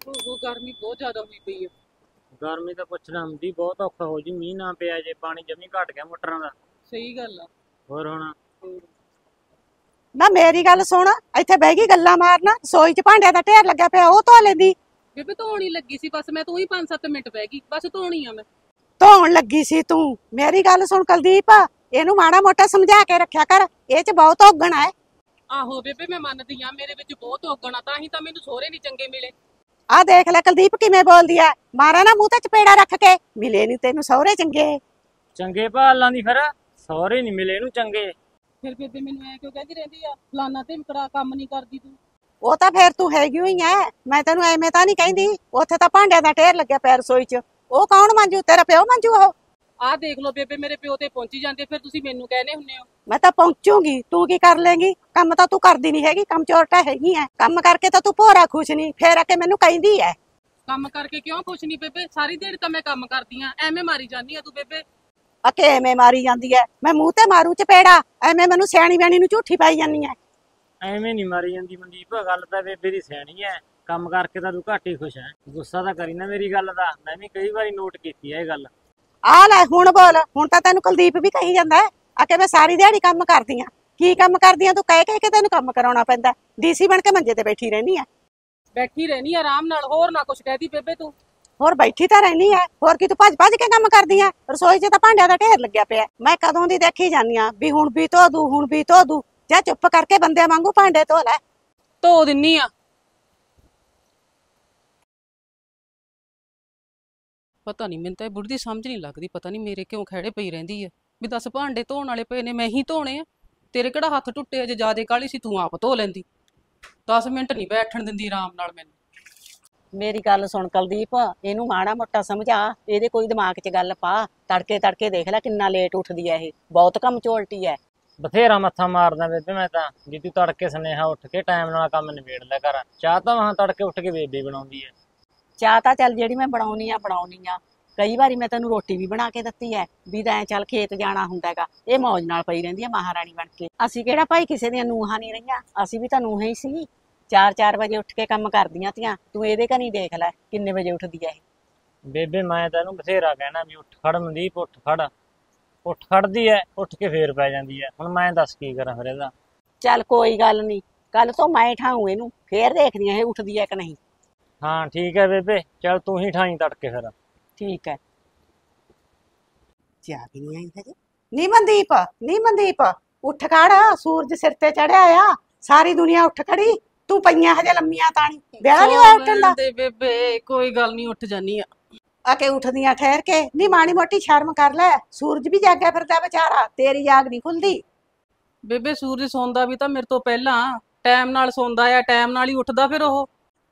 ਉਹ ਗਰਮੀ ਬਹੁਤ ਜ਼ਿਆਦਾ ਹੋਈ ਪਈ ਆ। ਗਰਮੀ ਤਾਂ ਪੁੱਛਣਾ ਹੁੰਦੀ ਬਹੁਤ ਔਖਾ ਹੋ ਜੀ ਮੀਂਹ ਨਾ ਪਿਆ ਜੇ ਪਾਣੀ ਜਮੀ ਘਟ ਗਿਆ ਮੋਟਰਾਂ ਦਾ। ਸਹੀ ਗੱਲ ਆ। ਹੋਰ ਹੁਣ। ਨਾ ਮੇਰੀ ਗੱਲ ਸੁਣ ਇੱਥੇ ਬਹਿ ਗਈ ਗੱਲਾਂ ਮਾਰਨਾ ਸੋਈ ਚ ਭਾਂਡਿਆਂ ਦਾ ਢੇਰ ਲੱਗਿਆ ਪਿਆ ਉਹ ਧੋ ਲੈਂਦੀ। ਬੇਬੇ ਧੋਣੀ ਲੱਗੀ ਸੀ ਬਸ ਮੈਂ ਤੂੰ ਹੀ 5-7 ਮਿੰਟ ਬਹਿ ਗਈ ਬਸ ਧੋਣੀ ਆ ਮੈਂ। ਧੋਣ ਲੱਗੀ ਸੀ ਤੂੰ ਮੇਰੀ ਗੱਲ ਸੁਣ ਕੁਲਦੀਪ ਇਹਨੂੰ ਮਾੜਾ ਮੋਟਾ ਸਮਝਾ ਕੇ ਰੱਖਿਆ ਕਰ ਇਹ ਚ ਬਹੁਤ ਔਗਣ ਹੈ ਆਹੋ ਬੇਬੇ ਮੈਂ ਮੰਨਦੀ ਆ ਮੇਰੇ ਵਿੱਚ ਬਹੁਤ ਔਗਣ ਆ ਤਾਂ ਹੀ ਤਾਂ ਮੈਨੂੰ ਸਹੁਰੇ ਨਹੀਂ ਚੰਗੇ ਮਿਲੇ। ਆਹ ਦੇਖ ਲੈ ਕੁਲਦੀਪ ਕਿਵੇਂ ਬੋਲਦੀ ਆ। ਮਾਰਾ ਨਾ ਮੂੰਹ ਤੇ ਚਪੇੜਾ ਰੱਖ ਕੇ ਮਿਲੇ ਨਹੀਂ ਤੈਨੂੰ ਸਹੁਰੇ ਚੰਗੇ। ਚੰਗੇ ਭਾਲਾਂ ਦੀ ਫਿਰ ਸਹੁਰੇ ਨਹੀਂ ਮਿਲੇ ਇਹਨੂੰ ਚੰਗੇ। ਫਿਰ ਬੇਬੇ ਮੈਨੂੰ ਐ ਕਿਉਂ ਕਹਿੰਦੀ ਰਹਿੰਦੀ ਆ ਫਲਾਨਾ ਤੇ ਕਰਾ ਕੰਮ ਨਹੀਂ ਕਰਦੀ ਤੂੰ। ਉਹ ਤਾਂ ਫੇਰ ਤੂੰ ਹੈਗੀ ਹੋਈ ਐ ਮੈਂ ਤੈਨੂੰ ਐਵੇਂ ਤਾਂ ਨਹੀਂ ਕਹਿੰਦੀ ਉੱਥੇ ਤਾਂ ਭਾਂਡਿਆਂ ਦਾ ਢੇਰ ਲੱਗਿਆ ਪਿਆ ਰਸੋਈ ਚ। ਉਹ ਕੌਣ ਮੰਜੂ ਤੇਰਾ ਪਿਓ ਮੰਜੂ ਉਹ? ਆਹ ਦੇਖ ਲਓ ਬੇਬੇ ਮੇਰੇ ਪਿਓ ਤੇ ਪਹੁੰਚੀ ਜਾਂਦੇ ਫਿਰ ਤੁਸੀਂ ਮੈਨੂੰ ਕਹਿੰਦੇ ਹੁੰਨੇ ਹੋ। ਮੈਂ ਤਾਂ ਪਹੁੰਚੂਗੀ ਤੂੰ ਕੀ ਕਰ ਲੇਂਗੀ ਕੰਮ ਤਾਂ ਤੂੰ ਕਰਦੀ ਨਹੀਂ ਹੈਗੀ ਕੰਮ ਚੋਰਟਾ ਹੈਗੀ ਐ। ਕੰਮ ਕਰਕੇ ਤਾਂ ਤੂੰ ਭੋਰਾ ਖੁਸ਼ ਨਹੀਂ ਫੇਰ ਆ ਕੇ ਮੈਨੂੰ ਕਹਿੰਦੀ ਐ। ਕੰਮ ਕਰਕੇ ਕਿਉਂ ਕੁਛ ਨਹੀਂ ਬੇਬੇ? ਸਾਰੀ ਦਿਹਾੜੀ ਤਾਂ ਮੈਂ ਕੰਮ ਕਰਦੀ ਆ ਐਵੇਂ ਮਾਰੀ ਜਾਂਦੀ ਆ ਤੂੰ ਬੇਬੇ। ਅਕੇ ਐਵੇਂ ਮਾਰੀ ਜਾਂਦੀ ਐ। ਮੈਂ ਮੂੰਹ ਤੇ ਮਾਰੂ ਚਪੇੜਾ ਐਵੇਂ ਮੈਨੂੰ ਸਿਆਣੀ ਬਿਆਣੀ ਨੂੰ ਝੂਠੀ ਪਾਈ ਜਾਂਦੀ ਐ। ਐਵੇਂ ਨਹੀਂ ਮਾਰੀ ਜਾਂਦੀ ਮਨਦੀਪ ਗੱਲ ਤਾਂ ਬੇਬੇ ਦੀ ਸਿਆਣੀ ਐ। ਕੰਮ ਕਰਕੇ ਤਾਂ ਤੂੰ ਘੱਟ ਹੀ ਖੁਸ਼ ਐ। ਗੁੱਸਾ ਤਾਂ ਕਰੀ ਨਾ ਮੇਰੀ ਗੱਲ ਦਾ ਮੈਂ ਵੀ ਕਈ ਵਾਰੀ ਨੋਟ ਕੀਤੀ ਐ ਇਹ ਗੱਲ। ਆ ਲੈ ਹੁਣ ਬੋਲ ਹੁਣ ਤਾਂ ਤੈਨੂੰ ਕੁਲਦੀਪ ਵੀ ਕਹੀ ਜਾਂਦਾ ਆ ਕੇ ਮੈਂ ਸਾਰੀ ਦਿਹਾੜੀ ਕੰਮ ਕਰਦੀ ਆ। ਕੀ ਕੰਮ ਕਰਦੀ ਆ ਤੂੰ ਕਹਿ ਕਹਿ ਕੇ ਤੈਨੂੰ ਕੰਮ ਕਰਾਉਣਾ ਪੈਂਦਾ ਡੀਸੀ ਬਣ ਕੇ ਮੰਜੇ ਤੇ ਬੈਠੀ ਰਹਿਨੀ ਆ। ਬੈਠੀ ਰਹਿਣੀ ਆਰਾਮ ਨਾਲ ਹੋਰ ਨਾ ਕੁਛ ਕਹਿਦੀ ਬੇਬੇ ਤੂੰ। ਹੋਰ ਬੈਠੀ ਤਾਂ ਰਹਿਨੀ ਆ ਹੋਰ ਕੀ ਤੂੰ ਭੱਜ ਭੱਜ ਕੇ ਕੰਮ ਕਰਦੀ ਆ। ਰਸੋਈ 'ਚ ਤਾਂ ਭਾਂਡਿਆਂ ਦਾ ਢੇਰ ਲੱਗਿਆ ਪਿਆ ਮੈਂ ਕਦੋਂ ਦੀ ਦੇਖੀ ਜਾਂਦੀ ਆ ਵੀ ਹੁਣ ਵੀ ਧੋ ਦੂ ਹੁਣ ਵੀ ਧੋ ਦੂ। ਜਾਂ ਚੁੱਪ ਕਰਕੇ ਬੰਦਿਆਂ ਵਾਂਗੂ ਭਾਂਡੇ ਧੋ ਲੈ। ਧੋ ਦਿੰਨੀ ਆ। ਪਤਾ ਨਹੀਂ ਮੈਨੂੰ ਤਾਂ ਇਹ ਬੁੜੀ ਦੀ ਸਮਝ ਨਹੀਂ ਲੱਗਦੀ ਪਤਾ ਨਹੀਂ ਮੇਰੇ ਕਿਉਂ ਖੜੇ ਪਈ ਰਹਿੰਦੀ ਆ। ਵੀ ਦੱਸ ਭਾਂਡੇ ਧੋਣ ਵਾਲੇ ਪਏ ਨੇ ਮੈਂ ਹੀ ਧੋਣੇ ਆ। ਤੇਰੇ ਕਿਹੜਾ ਹੱਥ ਟੁੱਟੇ ਜੇ ਜਿਆਦੇ ਕਾਲੀ ਸੀ ਤੂੰ ਆਪ ਧੋ ਲੈਂਦੀ। 10 ਮਿੰਟ ਨਹੀਂ ਬੈਠਣ ਦਿੰਦੀ ਆਰਾਮ ਨਾਲ ਮੈਨੂੰ। ਮੇਰੀ ਗੱਲ ਸੁਣ ਕੁਲਦੀਪ ਇਹਨੂੰ ਮਾੜਾ ਮੋਟਾ ਸਮਝਾ ਇਹਦੇ ਕੋਈ ਦਿਮਾਗ 'ਚ ਗੱਲ ਪਾ। ਤੜਕੇ ਤੜਕੇ ਦੇਖ ਲੈ ਕਿੰਨਾ ਲੇਟ ਉੱਠਦੀ ਐ ਇਹ। ਬਹੁਤ ਕੰਮ ਚੋਲਟੀ ਐ। ਬਥੇਰਾ ਮੱਥਾ ਮਾਰਦਾ ਬੇਬੇ ਮੈਂ ਤਾਂ। ਜੇ ਤੂੰ ਤੜਕੇ ਸੁਨੇਹਾ ਉੱਠ ਕੇ ਟਾਈਮ ਨਾਲ ਕੰਮ ਨਿਬੇੜ ਲਿਆ ਕਰ। ਚਾਹ ਤਾਂ ਵਾਂ ਤੜਕੇ ਉੱਠ ਕੇ ਬੇਬੇ ਬਣਾਉਂਦੀ ਐ। ਚਾਹ ਤਾਂ ਚੱਲ ਜਿਹੜੀ ਮੈਂ ਬਣਾਉਣੀ ਆ ਬਣਾਉਣੀ ਆ। ਕਈ ਵਾਰੀ ਮੈਂ ਤੈਨੂੰ ਰੋਟੀ ਵੀ ਬਣਾ ਕੇ ਦਿੱਤੀ ਐ ਵੀ ਤਾਂ ਐ ਚੱਲ ਖੇਤ ਜਾਣਾ ਹੁੰਦਾ ਹੈਗਾ। ਇਹ ਮੌਜ ਨਾਲ ਪਈ ਰਹਿੰਦੀ ਆ ਮਹਾਰਾਣੀ ਬਣ ਕੇ। ਅਸੀਂ ਕਿਹੜਾ ਭਾਈ ਕਿਸੇ ਦੀਆਂ ਨੂੰਹਾਂ ਨਹੀਂ ਰਹੀਆਂ? ਅਸੀਂ ਵੀ ਤਾਂ ਨੂੰਹਾਂ ਹੀ ਸੀ। 4-4 ਵਜੇ ਉੱਠ ਕੇ ਕੰਮ ਕਰਦੀਆਂ ਤੀਆਂ। ਤੂੰ ਇਹਦੇ ਘਰੀ ਦੇਖ ਲੈ ਕਿੰਨੇ ਵਜੇ ਉੱਠਦੀ ਐ ਇਹ। ਬੇਬੇ ਮੈਂ ਤਾਂ ਇਹਨੂੰ ਬਥੇਰਾ ਕਹਿਣਾ ਵੀ ਉੱਠ ਖੜ ਮਨਦੀਪ ਉੱਠ ਖੜ। ਉੱਠ ਖੜਦੀ ਐ ਉੱਠ ਕੇ ਫੇਰ ਪੈ ਜਾਂਦੀ ਐ। ਹੁਣ ਮੈਂ ਦੱਸ ਕੀ ਕਰਾਂ ਫਿਰ ਇਹਦਾ। ਚੱਲ ਕੋਈ ਗੱਲ ਨਹੀਂ। ਕੱਲ ਤੋਂ ਮੈਂ ਠਾਉਂ ਇਹਨੂੰ। ਫੇਰ ਦੇਖਦੀ ਆ ਇਹ ਉੱਠਦੀ ਐ ਕਿ ਨਹੀਂ। ਹਾਂ ਠੀਕ ਐ ਬੇਬੇ। ਚੱਲ ਤੂੰ ਹੀ ਠਾਈ ਤੜਕੇ ਫਿਰ। ਠੀਕ ਹੈ। ਚਾਹ ਵੀ ਨਹੀਂ ਆਈ ਹਜੇ। ਨੀ ਮਨਦੀਪ ਨੀ ਮਨਦੀਪ ਉੱਠ ਖੜ। ਸੂਰਜ ਸਿਰ ਤੇ ਚੜਿਆ ਆ। ਸਾਰੀ ਦੁਨੀਆ ਉੱਠ ਖੜੀ। ਤੂੰ ਪਈਆਂ ਹਜੇ ਲੰਮੀਆਂ ਤਾਣੀ। ਵਿਆਹ ਨਹੀਂ ਹੋਇਆ ਉੱਠਣ ਦਾ? ਤੇ ਬੇਬੇ ਕੋਈ ਗੱਲ ਨਹੀਂ ਉੱਠ ਜਾਨੀ ਆ। ਆ ਕੇ ਉੱਠਦੀਆਂ ਠਹਿਰ ਕੇ। ਨੀ ਮਾੜੀ ਮੋਟੀ ਸ਼ਰਮ ਕਰ ਲੈ। ਸੂਰਜ ਵੀ ਜਾਗਿਆ ਫਿਰਦਾ ਵਿਚਾਰਾ। ਤੇਰੀ ਜਾਗ ਨਹੀਂ ਖੁੱਲਦੀ। ਬੇਬੇ ਸੂਰਜ ਸੌਂਦਾ ਵੀ ਤਾਂ ਮੇਰੇ ਤੋਂ ਪਹਿਲਾਂ। ਟਾਈਮ ਨਾਲ ਸੌਂਦਾ ਆ ਟਾਈਮ ਨਾਲ ਹੀ ਉੱਠਦਾ ਫਿਰ ਉਹ।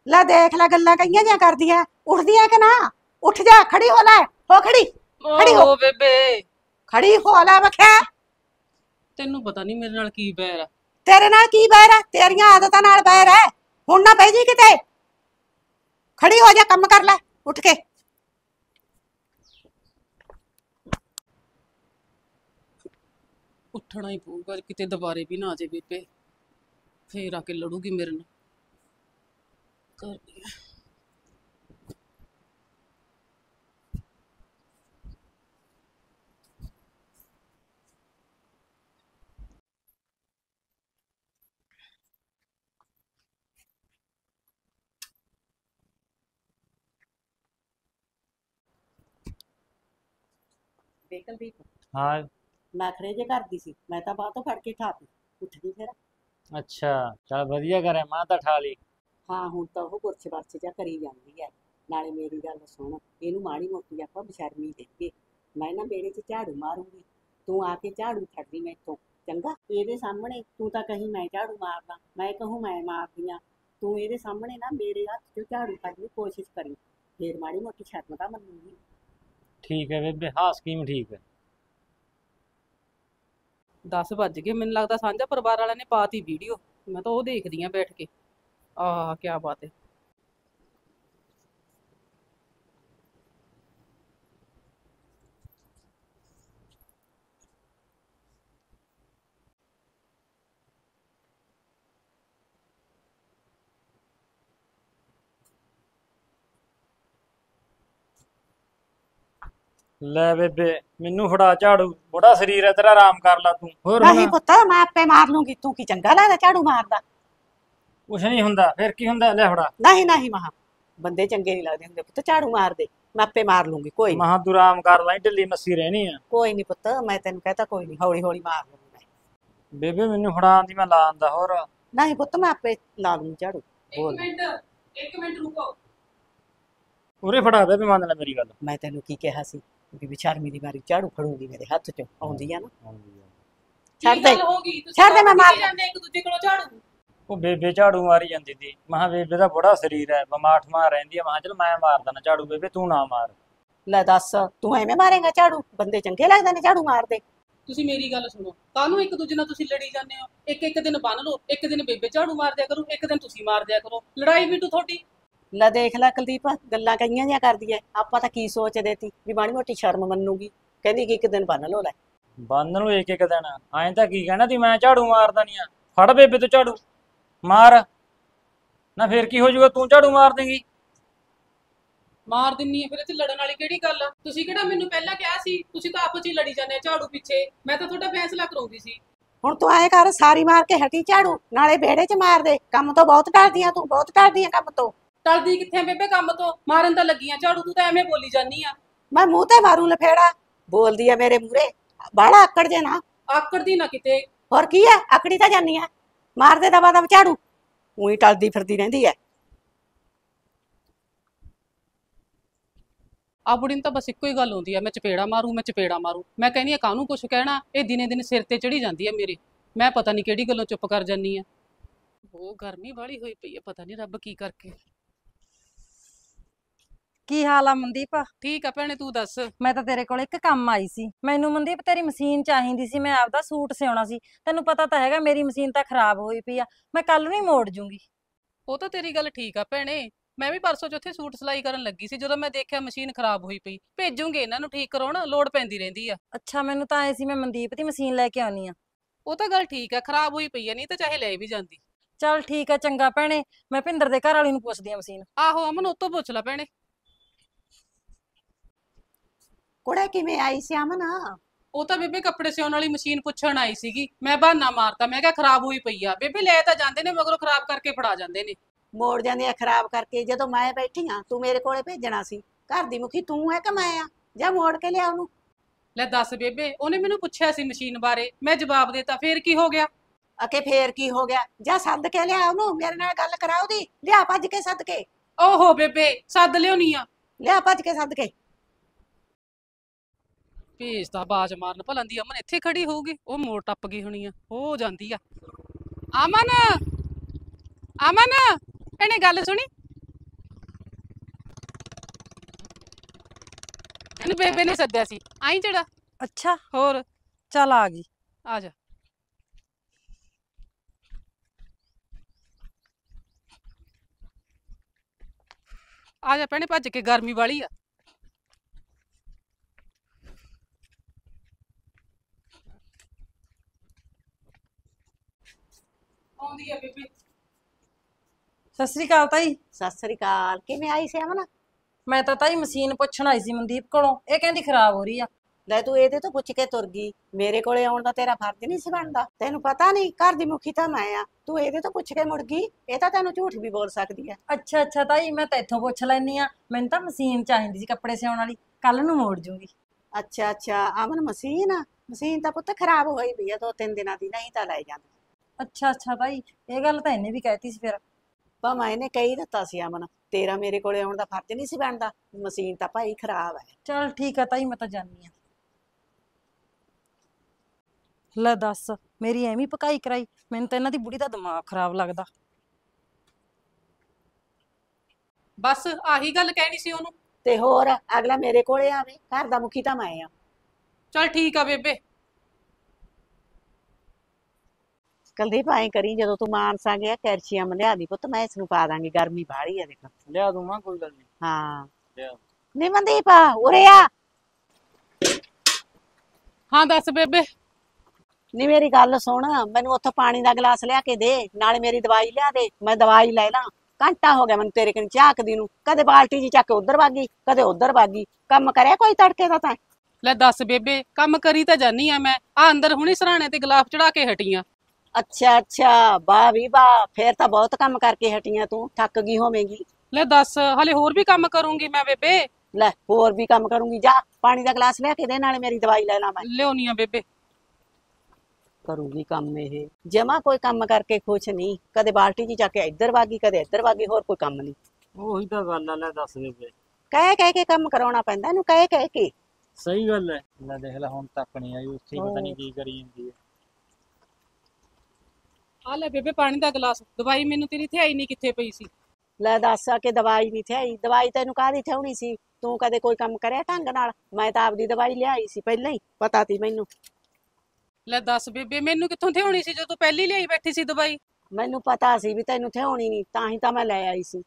ਲੈ ਦੇਖ ਲੈ ਗੱਲਾਂ ਕਈਆਂ ਜਿਹਾ ਕਰਦੀਆਂ ਉੱਠਦੀਆਂ ਕਿ ਨਾ? ਉੱਠ ਜਾ ਖੜੀ ਹੋ ਲੈ ਹੋ ਖੜੀ ਖੜੀ ਹੋ। ਬੇਬੇ। ਖੜੀ ਹੋ ਲੈ ਵਖਿਆ। ਤੈਨੂੰ ਪਤਾ ਨਹੀਂ ਮੇਰੇ ਨਾਲ ਕੀ ਬੈਰ ਆ ਤੇਰੇ ਨਾਲ ਕੀ ਬੈਰ ਹੈ ਤੇਰੀਆਂ ਆਦਤਾਂ ਨਾਲ ਬੈਰ ਹੈ ਹੁਣ ਨਾ ਬਹਿ ਜੀ ਕਿਤੇ। ਖੜੀ ਹੋ ਜਾ ਕੰਮ ਕਰ ਲੈ ਉੱਠ ਕੇ। ਉੱਠਣਾ ਹੀ ਪਊਗਾ ਕਿਤੇ ਦੁਬਾਰੇ ਵੀ ਨਾ ਆ ਜਾਏ ਬੇਬੇ। ਫੇਰ ਆ ਕੇ ਲੜੂਗੀ ਮੇਰੇ ਨਾਲ। ਕਰਦੀ ਆ। ਬੇਕਲਦੀਪ ਹਾਂ ਮੈਂ ਖਰੇ ਜੇ ਕਰਦੀ ਸੀ ਮੈਂ ਤਾਂ ਬਾਹ ਤੋਂ ਫੜ ਕੇ ਠਾਪੀ ਉੱਠ ਗਈ ਫਿਰ ਅੱਛਾ ਚੱਲ ਵਧੀਆ ਕਰਿਆ ਮਾਂ ਤਾਂ ਠਾ ਲਈ ਹਾਂ ਹੁਣ ਤਾਂ ਉਹ ਗੁਰਛ ਵਰਛ ਜਾ ਕਰੀ ਜਾਂਦੀ ਹੈ ਨਾਲੇ ਮੇਰੀ ਗੱਲ ਸੁਣ ਇਹਨੂੰ ਮਾੜੀ ਮੋਟੀ ਆਪਾਂ ਬਸ਼ਰਮੀ ਦੇਈਏ ਮੈਂ ਨਾ ਮੇਰੇ 'ਚ ਝਾੜੂ ਮਾਰੂੰਗੀ। ਤੂੰ ਆ ਕੇ ਝਾੜੂ ਛੱਡਦੀ ਮੈਥੋਂ ਚੰਗਾ? ਇਹਦੇ ਸਾਹਮਣੇ ਤੂੰ ਤਾਂ ਕਹੀਂ ਮੈਂ ਝਾੜੂ ਮਾਰਦਾ ਮੈਂ ਕਹੂੰ ਮੈਂ ਮਾਰਦੀ ਆ। ਤੂੰ ਇਹਦੇ ਸਾਹਮਣੇ ਨਾ ਮੇਰੇ ਹੱਥ 'ਚ ਝਾੜੂ ਕੱਢਣ ਦੀ ਕੋਸ਼ਿਸ਼ ਕਰੀ ਫੇਰ ਮਾੜੀ ਮੋਟੀ ਸ਼ਰਮ ਤਾਂ ਮੰਨੂਗੀ। ਠੀਕ ਹੈ ਬੇਬੇ ਹਾਂ ਸਕੀਮ ਠੀਕ ਹੈ 10 ਵੱਜ ਗਏ ਮੈਨੂੰ ਲੱਗਦਾ ਸਾਂਝਾ ਪਰਿਵਾਰ ਵਾਲਿਆਂ ਨੇ ਪਾਤੀ ਵੀਡੀਓ ਮੈਂ ਤਾਂ ਉਹ ਦੇਖਦੀ ਆ ਬੈਠ ਕੇ। आ क्या बात है ਲੈ ਬੇਬੇ ਮੈਨੂੰ ਫੜਾ ਝਾੜੂ ਬੜਾ ਸਰੀਰ ਹੈ ਤੇਰਾ ਆਰਾਮ ਕਰ ਲੈ ਤੂੰ ਹੋਰ ਨਹੀਂ ਪੁੱਤ ਮੈਂ ਆਪੇ ਮਾਰ ਲੂੰਗੀ ਤੂੰ ਕੀ ਚੰਗਾ ਲੱਗਦਾ ਝਾੜੂ ਮਾਰਦਾ ਕੁਛ ਨਹੀਂ ਹੁੰਦਾ ਫਿਰ ਕੀ ਹੁੰਦਾ ਲੈ ਫੜਾ। ਨਹੀਂ ਨਹੀਂ ਮਹਾ। ਬੰਦੇ ਚੰਗੇ ਨਹੀਂ ਲੱਗਦੇ ਹੁੰਦੇ ਪੁੱਤ ਝਾੜੂ ਮਾਰ ਦੇ। ਮੈਂ ਆਪੇ ਮਾਰ ਲੂੰਗੀ ਕੋਈ ਨਹੀਂ। ਮਹਾਂ ਤੂੰ ਆਰਾਮ ਕਰ ਲੈ ਢਿੱਲੀ ਮੱਸੀ ਰਹਿਣੀ ਆ। ਕੋਈ ਨਹੀਂ ਪੁੱਤ ਮੈਂ ਤੈਨੂੰ ਕਹਤਾ ਕੋਈ ਨਹੀਂ ਹੌਲੀ ਹੌਲੀ ਮਾਰ ਲੂੰਗੀ ਮੈਂ। ਬੇਬੇ ਮੈਨੂੰ ਫੜਾ ਆਂਦੀ ਮੈਂ ਲਾ ਆਂਦਾ ਹੋਰ। ਨਹੀਂ ਪੁੱਤ ਮੈਂ ਆਪੇ ਲਾ ਲੂੰ ਝਾੜੂ। ਬੋਲ। ਇੱਕ ਮਿੰਟ ਇੱਕ ਮਿੰਟ ਰੁਕੋ। ਉਰੇ ਫੜਾ ਬੇਬੇ ਮੰਨ ਲੈ ਮੇਰੀ ਗੱਲ। ਮੈਂ ਤੈਨੂੰ ਕੀ ਕਿਹਾ ਸੀ ਵੀ ਵਿਚਾਰਮੀ ਦੀ ਮਾਰੀ ਝਾੜੂ ਫੜੂੰਗੀ ਮੇਰੇ ਹੱਥ 'ਚ। ਆਉਂਦੀ ਆ ਨਾ। ਛੱਡ ਕੀ ਦੇ। ਗੱਲ ਹੋ ਗਈ? ਤੁਸੀਂ ਛੱਡ ਦੇ, ਮੈਂ ਮਾਰ ਜਾਂਦੇ ਇੱਕ ਦੂਜੇ ਕੋਲੋਂ ਝਾੜੂ? ਉਹ ਬੇਬੇ ਝਾੜੂ ਮਾਰੀ ਜਾਂਦੀ ਸੀ। ਮਹਾਂ ਬੇਬੇ ਦਾ ਬੜਾ ਸਰੀਰ ਹੈ ਬਿਮਾਰ ਰਹਿੰਦੀ ਹੈ। ਮਹਾਂ ਚਲ ਮੈਂ ਮਾਰ ਦਣਾ ਝਾੜੂ ਬੇਬੇ ਤੂੰ ਨਾ ਮਾਰ। ਲੈ ਦੱਸ ਤੂੰ ਐਵੇਂ ਮਾਰੇਗਾ ਝਾੜੂ? ਬੰਦੇ ਚੰਗੇ ਲੱਗਦੇ ਨੇ ਝਾੜੂ ਮਾਰਦੇ। ਤੁਸੀਂ ਮੇਰੀ ਗੱਲ ਸੁਣੋ। ਕਾਹਨੂੰ ਇੱਕ ਦੂਜੇ ਨਾਲ ਤੁਸੀਂ ਲੜੀ ਜਾਂਦੇ ਹੋ? ਇੱਕ ਇੱਕ ਦਿਨ ਬੰਨ ਲਓ ਇੱਕ ਦਿਨ ਬੇਬੇ ਝਾੜੂ ਮਾਰ ਦਿਆ ਕਰੂ ਇੱਕ ਦਿਨ ਤੁਸੀਂ ਮਾਰ ਦਿਆ ਕਰੋ। ਲੜਾਈ ਵੀ ਤੂੰ ਤੁਹਾਡੀ। ਲੈ ਦੇਖ ਲੈ ਕੁਲਦੀਪ ਗੱਲਾਂ ਕਈਆਂ ਜਿਹੀਆਂ ਕਰਦੀ ਐ। ਆਪਾਂ ਤਾਂ ਕੀ ਸੋਚਦੇ ਤੀ ਵੀ ਮਾੜੀ ਮੋਟੀ ਸ਼ਰਮ ਮੰਨੂਗੀ। ਕਹਿੰਦੀ ਕਿ ਇੱਕ ਦਿਨ ਬੰਨ ਲਓ ਲੈ। ਬੰਨ ਨੂੰ ਇੱਕ ਇੱਕ ਦਿਨ। ਐਂ ਤਾਂ ਕੀ ਕਹਿਣਾ ਤੀ ਮੈਂ ਝਾੜੂ ਮਾਰਦਾ ਨਹੀਂ ਆ। ਫੜ ਬੇਬੇ ਤੋਂ ਝਾੜੂ। ਮਾਰ। ਨਾ ਫਿਰ ਕੀ ਹੋ ਜਾਊਗਾ ਤੂੰ ਝਾੜੂ ਮਾਰ ਦੇਂਗੀ। ਮਾਰ ਦਿੰਨੀ ਆ ਫਿਰ ਚ ਲੜਨ ਵਾਲੀ ਕਿਹੜੀ ਗੱਲ ਆ? ਤੁਸੀਂ ਕਿਹੜਾ ਮੈਨੂੰ ਪਹਿਲਾਂ ਕਿਹਾ ਸੀ ਤੁਸੀਂ ਤਾਂ ਆਪਸ ਚ ਹੀ ਲੜੀ ਜਾਂਦੇ ਆ ਝਾੜੂ ਪਿੱਛੇ। ਮੈਂ ਤਾਂ ਤੁਹਾਡਾ ਫੈਸਲਾ ਕਰਾਉਂਦੀ ਸੀ। ਹੁਣ ਤੂੰ ਐਂ ਕਰ ਸਾਰੀ ਮਾਰ ਕੇ ਹਟੀ ਝਾੜੂ ਨਾਲੇ ਵਿਹੜੇ 'ਚ ਮਾਰ ਦੇ। ਕੰਮ ਤੋਂ ਬਹੁਤ ਟਲਦੀ ਆ ਤੂੰ ਬਹੁਤ ਟਲਦੀ ਆ ਕੰਮ ਤੋਂ। ਟਲਦੀ ਕਿੱਥੇ ਆ ਬੇਬੇ ਕੰਮ ਤੋਂ? ਮਾਰਨ ਤਾਂ ਲੱਗੀਆਂ ਝਾੜੂ ਤੂੰ ਤਾਂ ਐਵੇਂ ਬੋਲੀ ਜਾਂਦੀ ਆ। ਮੈਂ ਮੂੰਹ ਤੇ ਮਾਰੂ ਲਫੇੜਾ। ਬੋਲਦੀ ਆ ਮੇਰੇ ਮੂਰੇ ਬਾਹਲਾ ਆਕੜ ਜੇ ਨਾ। ਆਕੜਦੀ ਨਾ ਕਿਤੇ। ਹੋਰ ਕੀ ਐ ਆਕੜੀ ਤਾਂ ਜਾਨੀ ਆ। ਮਾਰ ਦਬਾ ਦਬ ਝਾੜੂ। ਉਹੀ ਟਲਦੀ ਫਿਰਦੀ ਰਹਿੰਦੀ ਐ। ਆ ਬੁੜੀ ਨੂੰ ਤਾਂ ਬਸ ਇੱਕੋ ਹੀ ਗੱਲ ਹੁੰਦੀ ਆ ਮੈਂ ਚਪੇੜਾ ਮਾਰੂ, ਮੈਂ ਚਪੇੜਾ ਮਾਰੂ। ਮੈਂ ਕਹਿੰਦੀ ਆ, ਕਾਹਨੂੰ ਕੁਛ ਕਹਿਣਾ? ਇਹ ਦਿਨੇ ਦਿਨ ਸਿਰ ਤੇ ਚੜੀ ਜਾਂਦੀ ਆ ਮੇਰੇ। ਮੈਂ ਪਤਾ ਨਹੀਂ ਕਿਹੜੀ ਗੱਲੋਂ ਚੁੱਪ ਕਰ ਜਾਨੀ ਆ। ਉਹ ਗਰਮੀ ਵਾਲੀ ਹੋਈ ਪਈ ਆ ਪਤਾ ਨਹੀਂ ਰੱਬ ਕੀ ਕਰਕੇ। ਕੀ ਹਾਲ ਆ ਮਨਦੀਪ? ਠੀਕ ਆ ਭੈਣੇ ਤੂੰ ਦੱਸ? ਮੈਂ ਤਾਂ ਤੇਰੇ ਕੋਲ ਇੱਕ ਕੰਮ ਆਈ ਸੀ। ਮੈਨੂੰ ਮਨਦੀਪ ਤੇਰੀ ਮਸ਼ੀਨ ਚਾਹੀਦੀ ਸੀ ਮੈਂ ਆਪਦਾ ਸੂਟ ਸਿਉਣਾ ਸੀ। ਤੈਨੂੰ ਪਤਾ ਤਾਂ ਹੈਗਾ ਮੇਰੀ ਮਸ਼ੀਨ ਤਾਂ ਖਰਾਬ ਹੋਈ ਪਈ ਆ ਮੈਂ ਕੱਲ ਨੂੰ ਹੀ ਮੋੜ ਜੂੰਗੀ। ਉਹ ਤਾਂ ਤੇਰੀ ਗੱਲ ਠੀਕ ਆ ਭੈਣੇ। ਮੈਂ ਵੀ ਪਰਸੋਂ ਚੌਥੇ ਸੂਟ ਸਿਲਾਈ ਕਰਨ ਲੱਗੀ ਸੀ ਜਦੋਂ ਮੈਂ ਦੇਖਿਆ ਮਸ਼ੀਨ ਖਰਾਬ ਹੋਈ ਪਈ। ਭੇਜੂਗੇ ਇਹਨਾਂ ਨੂੰ ਠੀਕ ਕਰਾਉਣ ਲੋੜ ਪੈਂਦੀ ਰਹਿੰਦੀ ਆ। ਅੱਛਾ ਮੈਨੂੰ ਤਾਂ ਐ ਸੀ ਮੈਂ ਮਨਦੀਪ ਦੀ ਮਸ਼ੀਨ ਲੈ ਕੇ ਆਉਣੀ ਆ। ਉਹ ਤਾਂ ਗੱਲ ਠੀਕ ਆ ਖਰਾਬ ਹੋਈ ਪਈ ਆ ਨਹੀਂ ਤਾਂ ਚਾਹੇ ਲੈ ਵੀ ਜਾਂਦੀ। ਚੱਲ ਠੀਕ ਆ ਚੰਗਾ ਭੈਣੇ ਮੈਂ ਭਿੰਦਰ ਦੇ ਘਰ ਵਾਲੀ ਨੂੰ ਪੁੱਛਦੀ ਆ ਮਸ਼ੀਨ। ਆਹੋ ਅਮਨ ਉਹ ਤੋਂ ਪੁੱਛ ਲੈ ਭੈਣੇ। ਕੁੜੇ ਕਿਵੇਂ ਆਈ ਸੀ ਅਮਨ? ਉਹ ਤਾਂ ਬੇਬੇ ਕੱਪੜੇ ਸਿਉਣ ਵਾਲੀ ਮਸ਼ੀਨ ਪੁੱਛਣ ਆਈ ਸੀਗੀ। ਮੈਂ ਬਹਾਨਾ ਮਾਰਤਾ ਮੈਂ ਕਿਹਾ ਖਰਾਬ ਹੋਈ ਪਈ ਆ। ਬੇਬੇ ਲੈ ਤਾਂ ਜਾਂਦੇ ਨੇ ਮਗਰੋਂ ਖਰਾਬ ਕਰਕੇ ਫੜਾ ਜਾਂਦੇ ਨੇ। ਮੋੜ ਜਾਂਦੀ ਆ ਖਰਾਬ ਕਰਕੇ ਜਦੋਂ ਮੈਂ ਬੈਠੀ ਆ ਤੂੰ ਮੇਰੇ ਕੋਲੇ ਭੇਜਣਾ ਸੀ। ਘਰ ਦੀ ਮੁਖੀ ਤੂੰ ਹੈ ਕਿ ਮੈਂ ਆ? ਜਾਂ ਮੋੜ ਕੇ ਲਿਆ ਉਹਨੂੰ? ਲੈ ਦੱਸ ਬੇਬੇ ਉਹਨੇ ਮੈਨੂੰ ਪੁੱਛਿਆ ਸੀ ਮਸ਼ੀਨ ਬਾਰੇ। ਮੈਂ ਜਵਾਬ ਦੇਤਾ ਫੇਰ ਕੀ ਹੋ ਗਿਆ? ਅਕੇ ਫੇਰ ਕੀ ਹੋ ਗਿਆ? ਜਾਂ ਸੱਦ ਕੇ ਲਿਆ ਉਹਨੂੰ? ਮੇਰੇ ਨਾਲ ਗੱਲ ਕਰਾ ਉਹਦੀ। ਲਿਆ ਭੱਜ ਕੇ ਸੱਦ ਕੇ। ਓਹੋ ਬੇਬੇ ਸੱਦ ਲਿਓਨੀ ਆ। ਲਿਆ ਭੱਜ ਕੇ ਸੱਦ ਕੇ। ਭੇਜਦਾ ਬਾਜ ਮਾਰਨ ਭਲੰਦੀ ਅਮਨ ਇੱਥੇ ਖੜੀ ਹੋਊਗੀ ਉਹ ਮੋੜ ਟੱਪ ਗਈ ਹੋਣੀ ਆ ਹੋ ਜਾਂਦੀ ਆ। ਅਮਨ! ਅਮਨ! ਇਹਨੇ ਗੱਲ ਸੁਣੀ? ਇਹਨੂੰ ਬੇਬੇ ਨੇ ਸੱਦਿਆ ਸੀ ਆਈ ਜਿਹੜਾ? ਅੱਛਾ। ਹੋਰ? ਚੱਲ ਆ ਗਈ। ਆ ਜਾ। ਆ ਜਾ ਭੈਣੇ ਭੱਜ ਕੇ ਗਰਮੀ ਵਾਲੀ ਆ। ਆਉਂਦੀ ਆ ਬੇਬੇ। ਸਤਿ ਸ੍ਰੀ ਅਕਾਲ ਤਾਈ। ਸਤਿ ਸ੍ਰੀ ਅਕਾਲ। ਕਿਵੇਂ ਆਈ ਸੀ ਅਮਨ ਮੈਂ ਤਾਂ ਤਾਈ ਮਸ਼ੀਨ ਪੁੱਛਣ ਆਈ ਸੀ ਮਨਦੀਪ ਕੋਲੋਂ। ਇਹ ਕਹਿੰਦੀ ਖਰਾਬ ਹੋ ਰਹੀ ਆ। ਲੈ ਤੂੰ ਇਹਦੇ ਤੋਂ ਪੁੱਛ ਕੇ ਤੁਰ ਗਈ। ਮੇਰੇ ਕੋਲੇ ਆਉਣ ਦਾ ਤੇਰਾ ਫਰਜ਼ ਨਹੀਂ ਸੀ ਬਣਦਾ। ਤੈਨੂੰ ਪਤਾ ਨਹੀਂ ਘਰ ਦੀ ਮੁਖੀ ਤਾਂ ਮੈਂ ਆ। ਤੂੰ ਇਹਦੇ ਤੋਂ ਪੁੱਛ ਕੇ ਮੁੜ ਗਈ। ਇਹ ਤਾਂ ਤੈਨੂੰ ਝੂਠ ਵੀ ਬੋਲ ਸਕਦੀ ਹੈ ਅੱਛਾ ਅੱਛਾ ਤਾਈ ਮੈਂ ਤਾਂ ਇੱਥੋਂ ਪੁੱਛ ਲੈਣੀ ਆ। ਮੈਨੂੰ ਤਾਂ ਮਸ਼ੀਨ ਚਾਹੀਦੀ ਸੀ ਕੱਪੜੇ ਸਿਉਣ ਵਾਲੀ। ਕੱਲ ਨੂੰ ਮੋੜ ਜੂੰਗੀ। ਅੱਛਾ ਅੱਛਾ। ਅਮਨ ਮਸ਼ੀਨ ਮਸ਼ੀਨ ਤਾਂ ਪੁੱਤ ਖਰਾਬ ਹੋਈ ਪਈ ਆ ਦੋ ਤਿੰਨ ਦਿਨਾਂ ਦੀ। ਨਹੀਂ ਤਾਂ ਲੈ ਜਾਂਦੀ। ਅੱਛਾ ਅੱਛਾ ਤਾਈ ਇਹ ਗੱਲ ਤਾਂ ਇਹਨੇ ਵੀ ਕਹਿਤੀ ਸੀ ਫਿਰ। ਭਾਵੇਂ ਇਹਨੇ ਕਹੀ ਦਿੱਤਾ ਸੀ ਅਮਨ ਤੇਰਾ ਮੇਰੇ ਕੋਲੇ ਆਉਣ ਦਾ ਫਰਜ਼ ਨਹੀਂ ਸੀ ਬਣਦਾ ਮਸ਼ੀਨ ਤਾਂ ਭਾਈ ਖਰਾਬ ਹੈ। ਚਲ ਠੀਕ ਆ ਤਾਈ ਮੈਂ ਤਾਂ ਜਾਣੀ ਆ ਲੈ ਦੱਸ ਮੇਰੀ ਐਵੇਂ ਹੀ ਪਕਾਈ ਕਰਾਈ ਮੈਨੂੰ ਤਾਂ ਇਹਨਾਂ ਦੀ ਬੁੜੀ ਦਾ ਦਿਮਾਗ ਖਰਾਬ ਲੱਗਦਾ। ਬਸ ਆਹੀ ਗੱਲ ਕਹਿਣੀ ਸੀ ਉਹਨੂੰ। ਤੇ ਹੋਰ ਅਗਲਾ ਮੇਰੇ ਕੋਲੇ ਆਵੇ ਘਰ ਦਾ ਮੁਖੀ ਤਾਂ ਮੈਂ ਆ। ਚਲ ਠੀਕ ਆ ਬੇਬੇ। ਕੁਲਦੀਪ ਐਂ ਕਰੀ ਜਦੋਂ ਤੂੰ ਮਾਨਸਾ ਗਿਆ ਕੈਲਸ਼ੀਅਮ ਲਿਆ ਦੀ ਪੁੱਤ ਮੈਂ ਇਸ ਨੂੰ ਪਾ ਦਾਂਗੀ ਗਰਮੀ ਬਾਹਲੀ ਆ ਦੇਖ ਲਿਆ ਦੂੰ ਮਾਂ ਕੋਈ ਗੱਲ ਨਹੀਂ ਹਾਂ। ਲਿਆ। ਨੀ ਮਨਦੀਪ ਉਰੇ ਆ। ਹਾਂ ਦੱਸ ਬੇਬੇ। ਨੀ ਮੇਰੀ ਗੱਲ ਸੁਣ ਮੈਨੂੰ ਉੱਥੋਂ ਪਾਣੀ ਦਾ ਗਲਾਸ ਲਿਆ ਕੇ ਦੇ ਨਾਲੇ ਮੇਰੀ ਦਵਾਈ ਲਿਆ ਦੇ ਮੈਂ ਦਵਾਈ ਲੈ ਲਾਂ। ਘੰਟਾ ਹੋ ਗਿਆ ਮੈਨੂੰ ਤੇਰੇ ਕਨ ਝਾਕਦੀ ਨੂੰ ਕਦੇ ਬਾਲਟੀ ਜੀ ਚੱਕ ਕੇ ਉਧਰ ਵਾਗੀ ਕਦੇ ਉਧਰ ਵਾਗੀ ਕੰਮ ਕਰਿਆ ਕੋਈ ਤੜਕੇ ਦਾ ਤਾਂ? ਲੈ ਦੱਸ ਬੇਬੇ ਕੰਮ ਕਰੀ ਤਾਂ ਜਾਨੀ ਆ ਮੈਂ ਆ ਅੰਦਰ ਹੁਣੀ ਸਰਾਣੇ ਤੇ ਗਲਾਫ ਚੜਾ ਕੇ ਹਟੀਆਂ ਅੱਛਾ ਅੱਛਾ ਵਾਹ ਵੀ ਵਾਹ ਫੇਰ ਤਾਂ ਬਹੁਤ ਕੰਮ ਕਰਕੇ ਹਟੀਆਂ ਤੂੰ ਥੱਕ ਗਈ ਹੋਵੇਂਗੀ। ਲੈ ਦੱਸ ਹਲੇ ਹੋਰ ਵੀ ਕੰਮ ਕਰੂੰਗੀ ਮੈਂ ਬੇਬੇ। ਲੈ ਹੋਰ ਵੀ ਕੰਮ ਕਰੂੰਗੀ ਜਾ ਪਾਣੀ ਦਾ ਗਲਾਸ ਲਿਆ ਕੇ ਦੇ ਨਾਲੇ ਮੇਰੀ ਦਵਾਈ ਲੈ ਲਾ ਮੈਂ। ਲਿਆਉਣੀ ਆ ਬੇਬੇ। ਕਰੂਗੀ ਕੰਮ ਇਹ ਜਮਾ ਕੋਈ ਕੰਮ ਕਰਕੇ ਖੁਸ਼ ਨਹੀਂ ਕਦੇ ਬਾਲਟੀ 'ਚ ਜਾ ਕੇ ਇੱਧਰ ਵਾਗੀ ਕਦੇ ਇੱਧਰ ਵਾਗੀ ਹੋਰ ਕੋਈ ਕੰਮ ਨਹੀਂ। ਉਹੀ ਤਾਂ ਗੱਲ ਆ ਲੈ ਦੱਸ ਬੇਬੇ। ਕਹਿ ਕਹਿ ਕੇ ਕੰਮ ਕਰਾਉਣਾ ਪੈਂਦਾ ਇਹਨੂੰ ਕਹਿ ਕਹਿ ਕੇ। ਸਹੀ ਗੱਲ ਹੈ। ਲੈ ਦੇਖ ਲੈ ਹੁਣ ਤੱਕ ਨਹੀਂ ਆਈ ਉੱਥੇ ਹੀ ਪਤਾ ਨਹੀਂ ਕੀ ਕਰੀ ਜਾਂਦੀ ਹੈ। ਆ ਲੈ ਬੇਬੇ ਪਾਣੀ ਦਾ ਗਲਾਸ ਦਵਾਈ ਮੈਨੂੰ ਤੇਰੀ ਥਿਆਈ ਨਹੀਂ ਕਿੱਥੇ ਪਈ ਸੀ। ਲੈ ਦੱਸ ਆ ਕਿ ਦਵਾਈ ਨਹੀਂ ਥਈ ਦਵਾਈ ਤੈਨੂੰ ਕਾਹਦੀ ਥਿਆਉਣੀ ਸੀ? ਤੂੰ ਕਦੇ ਕੋਈ ਕੰਮ ਕਰਿਆ ਢੰਗ ਨਾਲ? ਮੈਂ ਤਾਂ ਆਪਦੀ ਦਵਾਈ ਲਿਆਈ ਸੀ ਪਹਿਲਾਂ ਹੀ ਪਤਾ ਤੀ ਮੈਨੂੰ। ਲੈ ਦੱਸ ਬੇਬੇ ਮੈਨੂੰ ਕਿੱਥੋਂ ਥਿਆਉਣੀ ਸੀ ਜਦੋਂ ਤੂੰ ਪਹਿਲੀ ਲਈ ਬੈਠੀ ਸੀ ਦਵਾਈ? ਮੈਨੂੰ ਪਤਾ ਸੀ ਵੀ ਤੈਨੂੰ ਥਿਆਉਣੀ ਨਹੀਂ ਤਾਂ ਹੀ ਤਾਂ ਮੈਂ ਲੈ ਆਈ ਸੀ।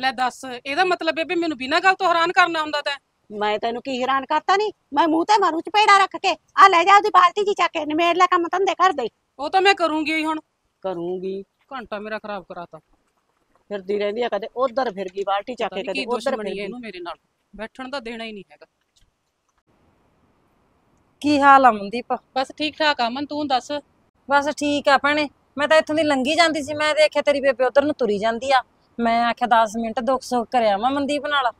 ਲੈ ਦੱਸ ਇਹਦਾ ਮਤਲਬ ਬੇਬੇ ਮੈਨੂੰ ਬਿਨਾਂ ਗੱਲ ਤੋਂ ਹੈਰਾਨ ਕਰਨਾ ਹੁੰਦਾ ਤੈਂ। ਮੈਂ ਤੈਨੂੰ ਕੀ ਹੈਰਾਨ ਕਰਤਾ ਨਹੀਂ ਮੈਂ ਮੂੰਹ ਤੇ ਮਾਰੂ ਚਪੇੜਾ ਰੱਖ ਕੇ। ਆ ਲੈ ਜਾ ਉਹਦੀ ਬਾਲਟੀ 'ਚ ਚੱਕ ਕੇ ਨਿਮੇੜ ਲੈ ਕੰਮ ਧੰਦੇ ਕਰ ਦੇ। ਉਹ ਤਾਂ ਮੈਂ ਕਰੂੰਗੀ ਹੀ ਹੁਣ। ਕਰੂੰਗੀ। ਘੰਟਾ ਮੇਰਾ ਖਰਾਬ ਕਰਾਤਾ। ਫਿਰਦੀ ਰਹਿੰਦੀ ਆ ਕਦੇ ਉਧਰ ਫਿਰ ਗਈ ਬਾਲਟੀ ਚੱਕ ਕੇ ਕਦੇ ਉਧਰ ਫਿਰ ਗਈ। ਇਹਨੂੰ ਮੇਰੇ ਨਾਲ। ਬੈਠਣ ਦਾ ਦੇਣਾ ਹੀ ਨਹੀਂ ਹੈਗਾ। ਕੀ ਹਾਲ ਆ ਮਨਦੀਪ? ਬਸ ਠੀਕ ਠਾਕ ਆ ਮਨ ਤੂੰ ਦੱਸ? ਬਸ ਠੀਕ ਆ ਭੈਣੇ। ਮੈਂ ਤਾਂ ਇੱਥੋਂ ਦੀ ਲੰਗੀ ਜਾਂਦੀ ਸੀ ਮੈਂ ਦੇਖਿਆ ਤੇਰੀ ਬੇਬੇ ਉਧਰ ਨੂੰ ਤੁਰੀ ਜਾਂਦੀ ਆ। ਮੈਂ ਆਖਿਆ 10 ਮਿੰਟ ਦੁੱਖ ਸੁੱਖ ਕਰਿਆ ਮੈਂ ਮਨਦੀਪ ਨਾਲ।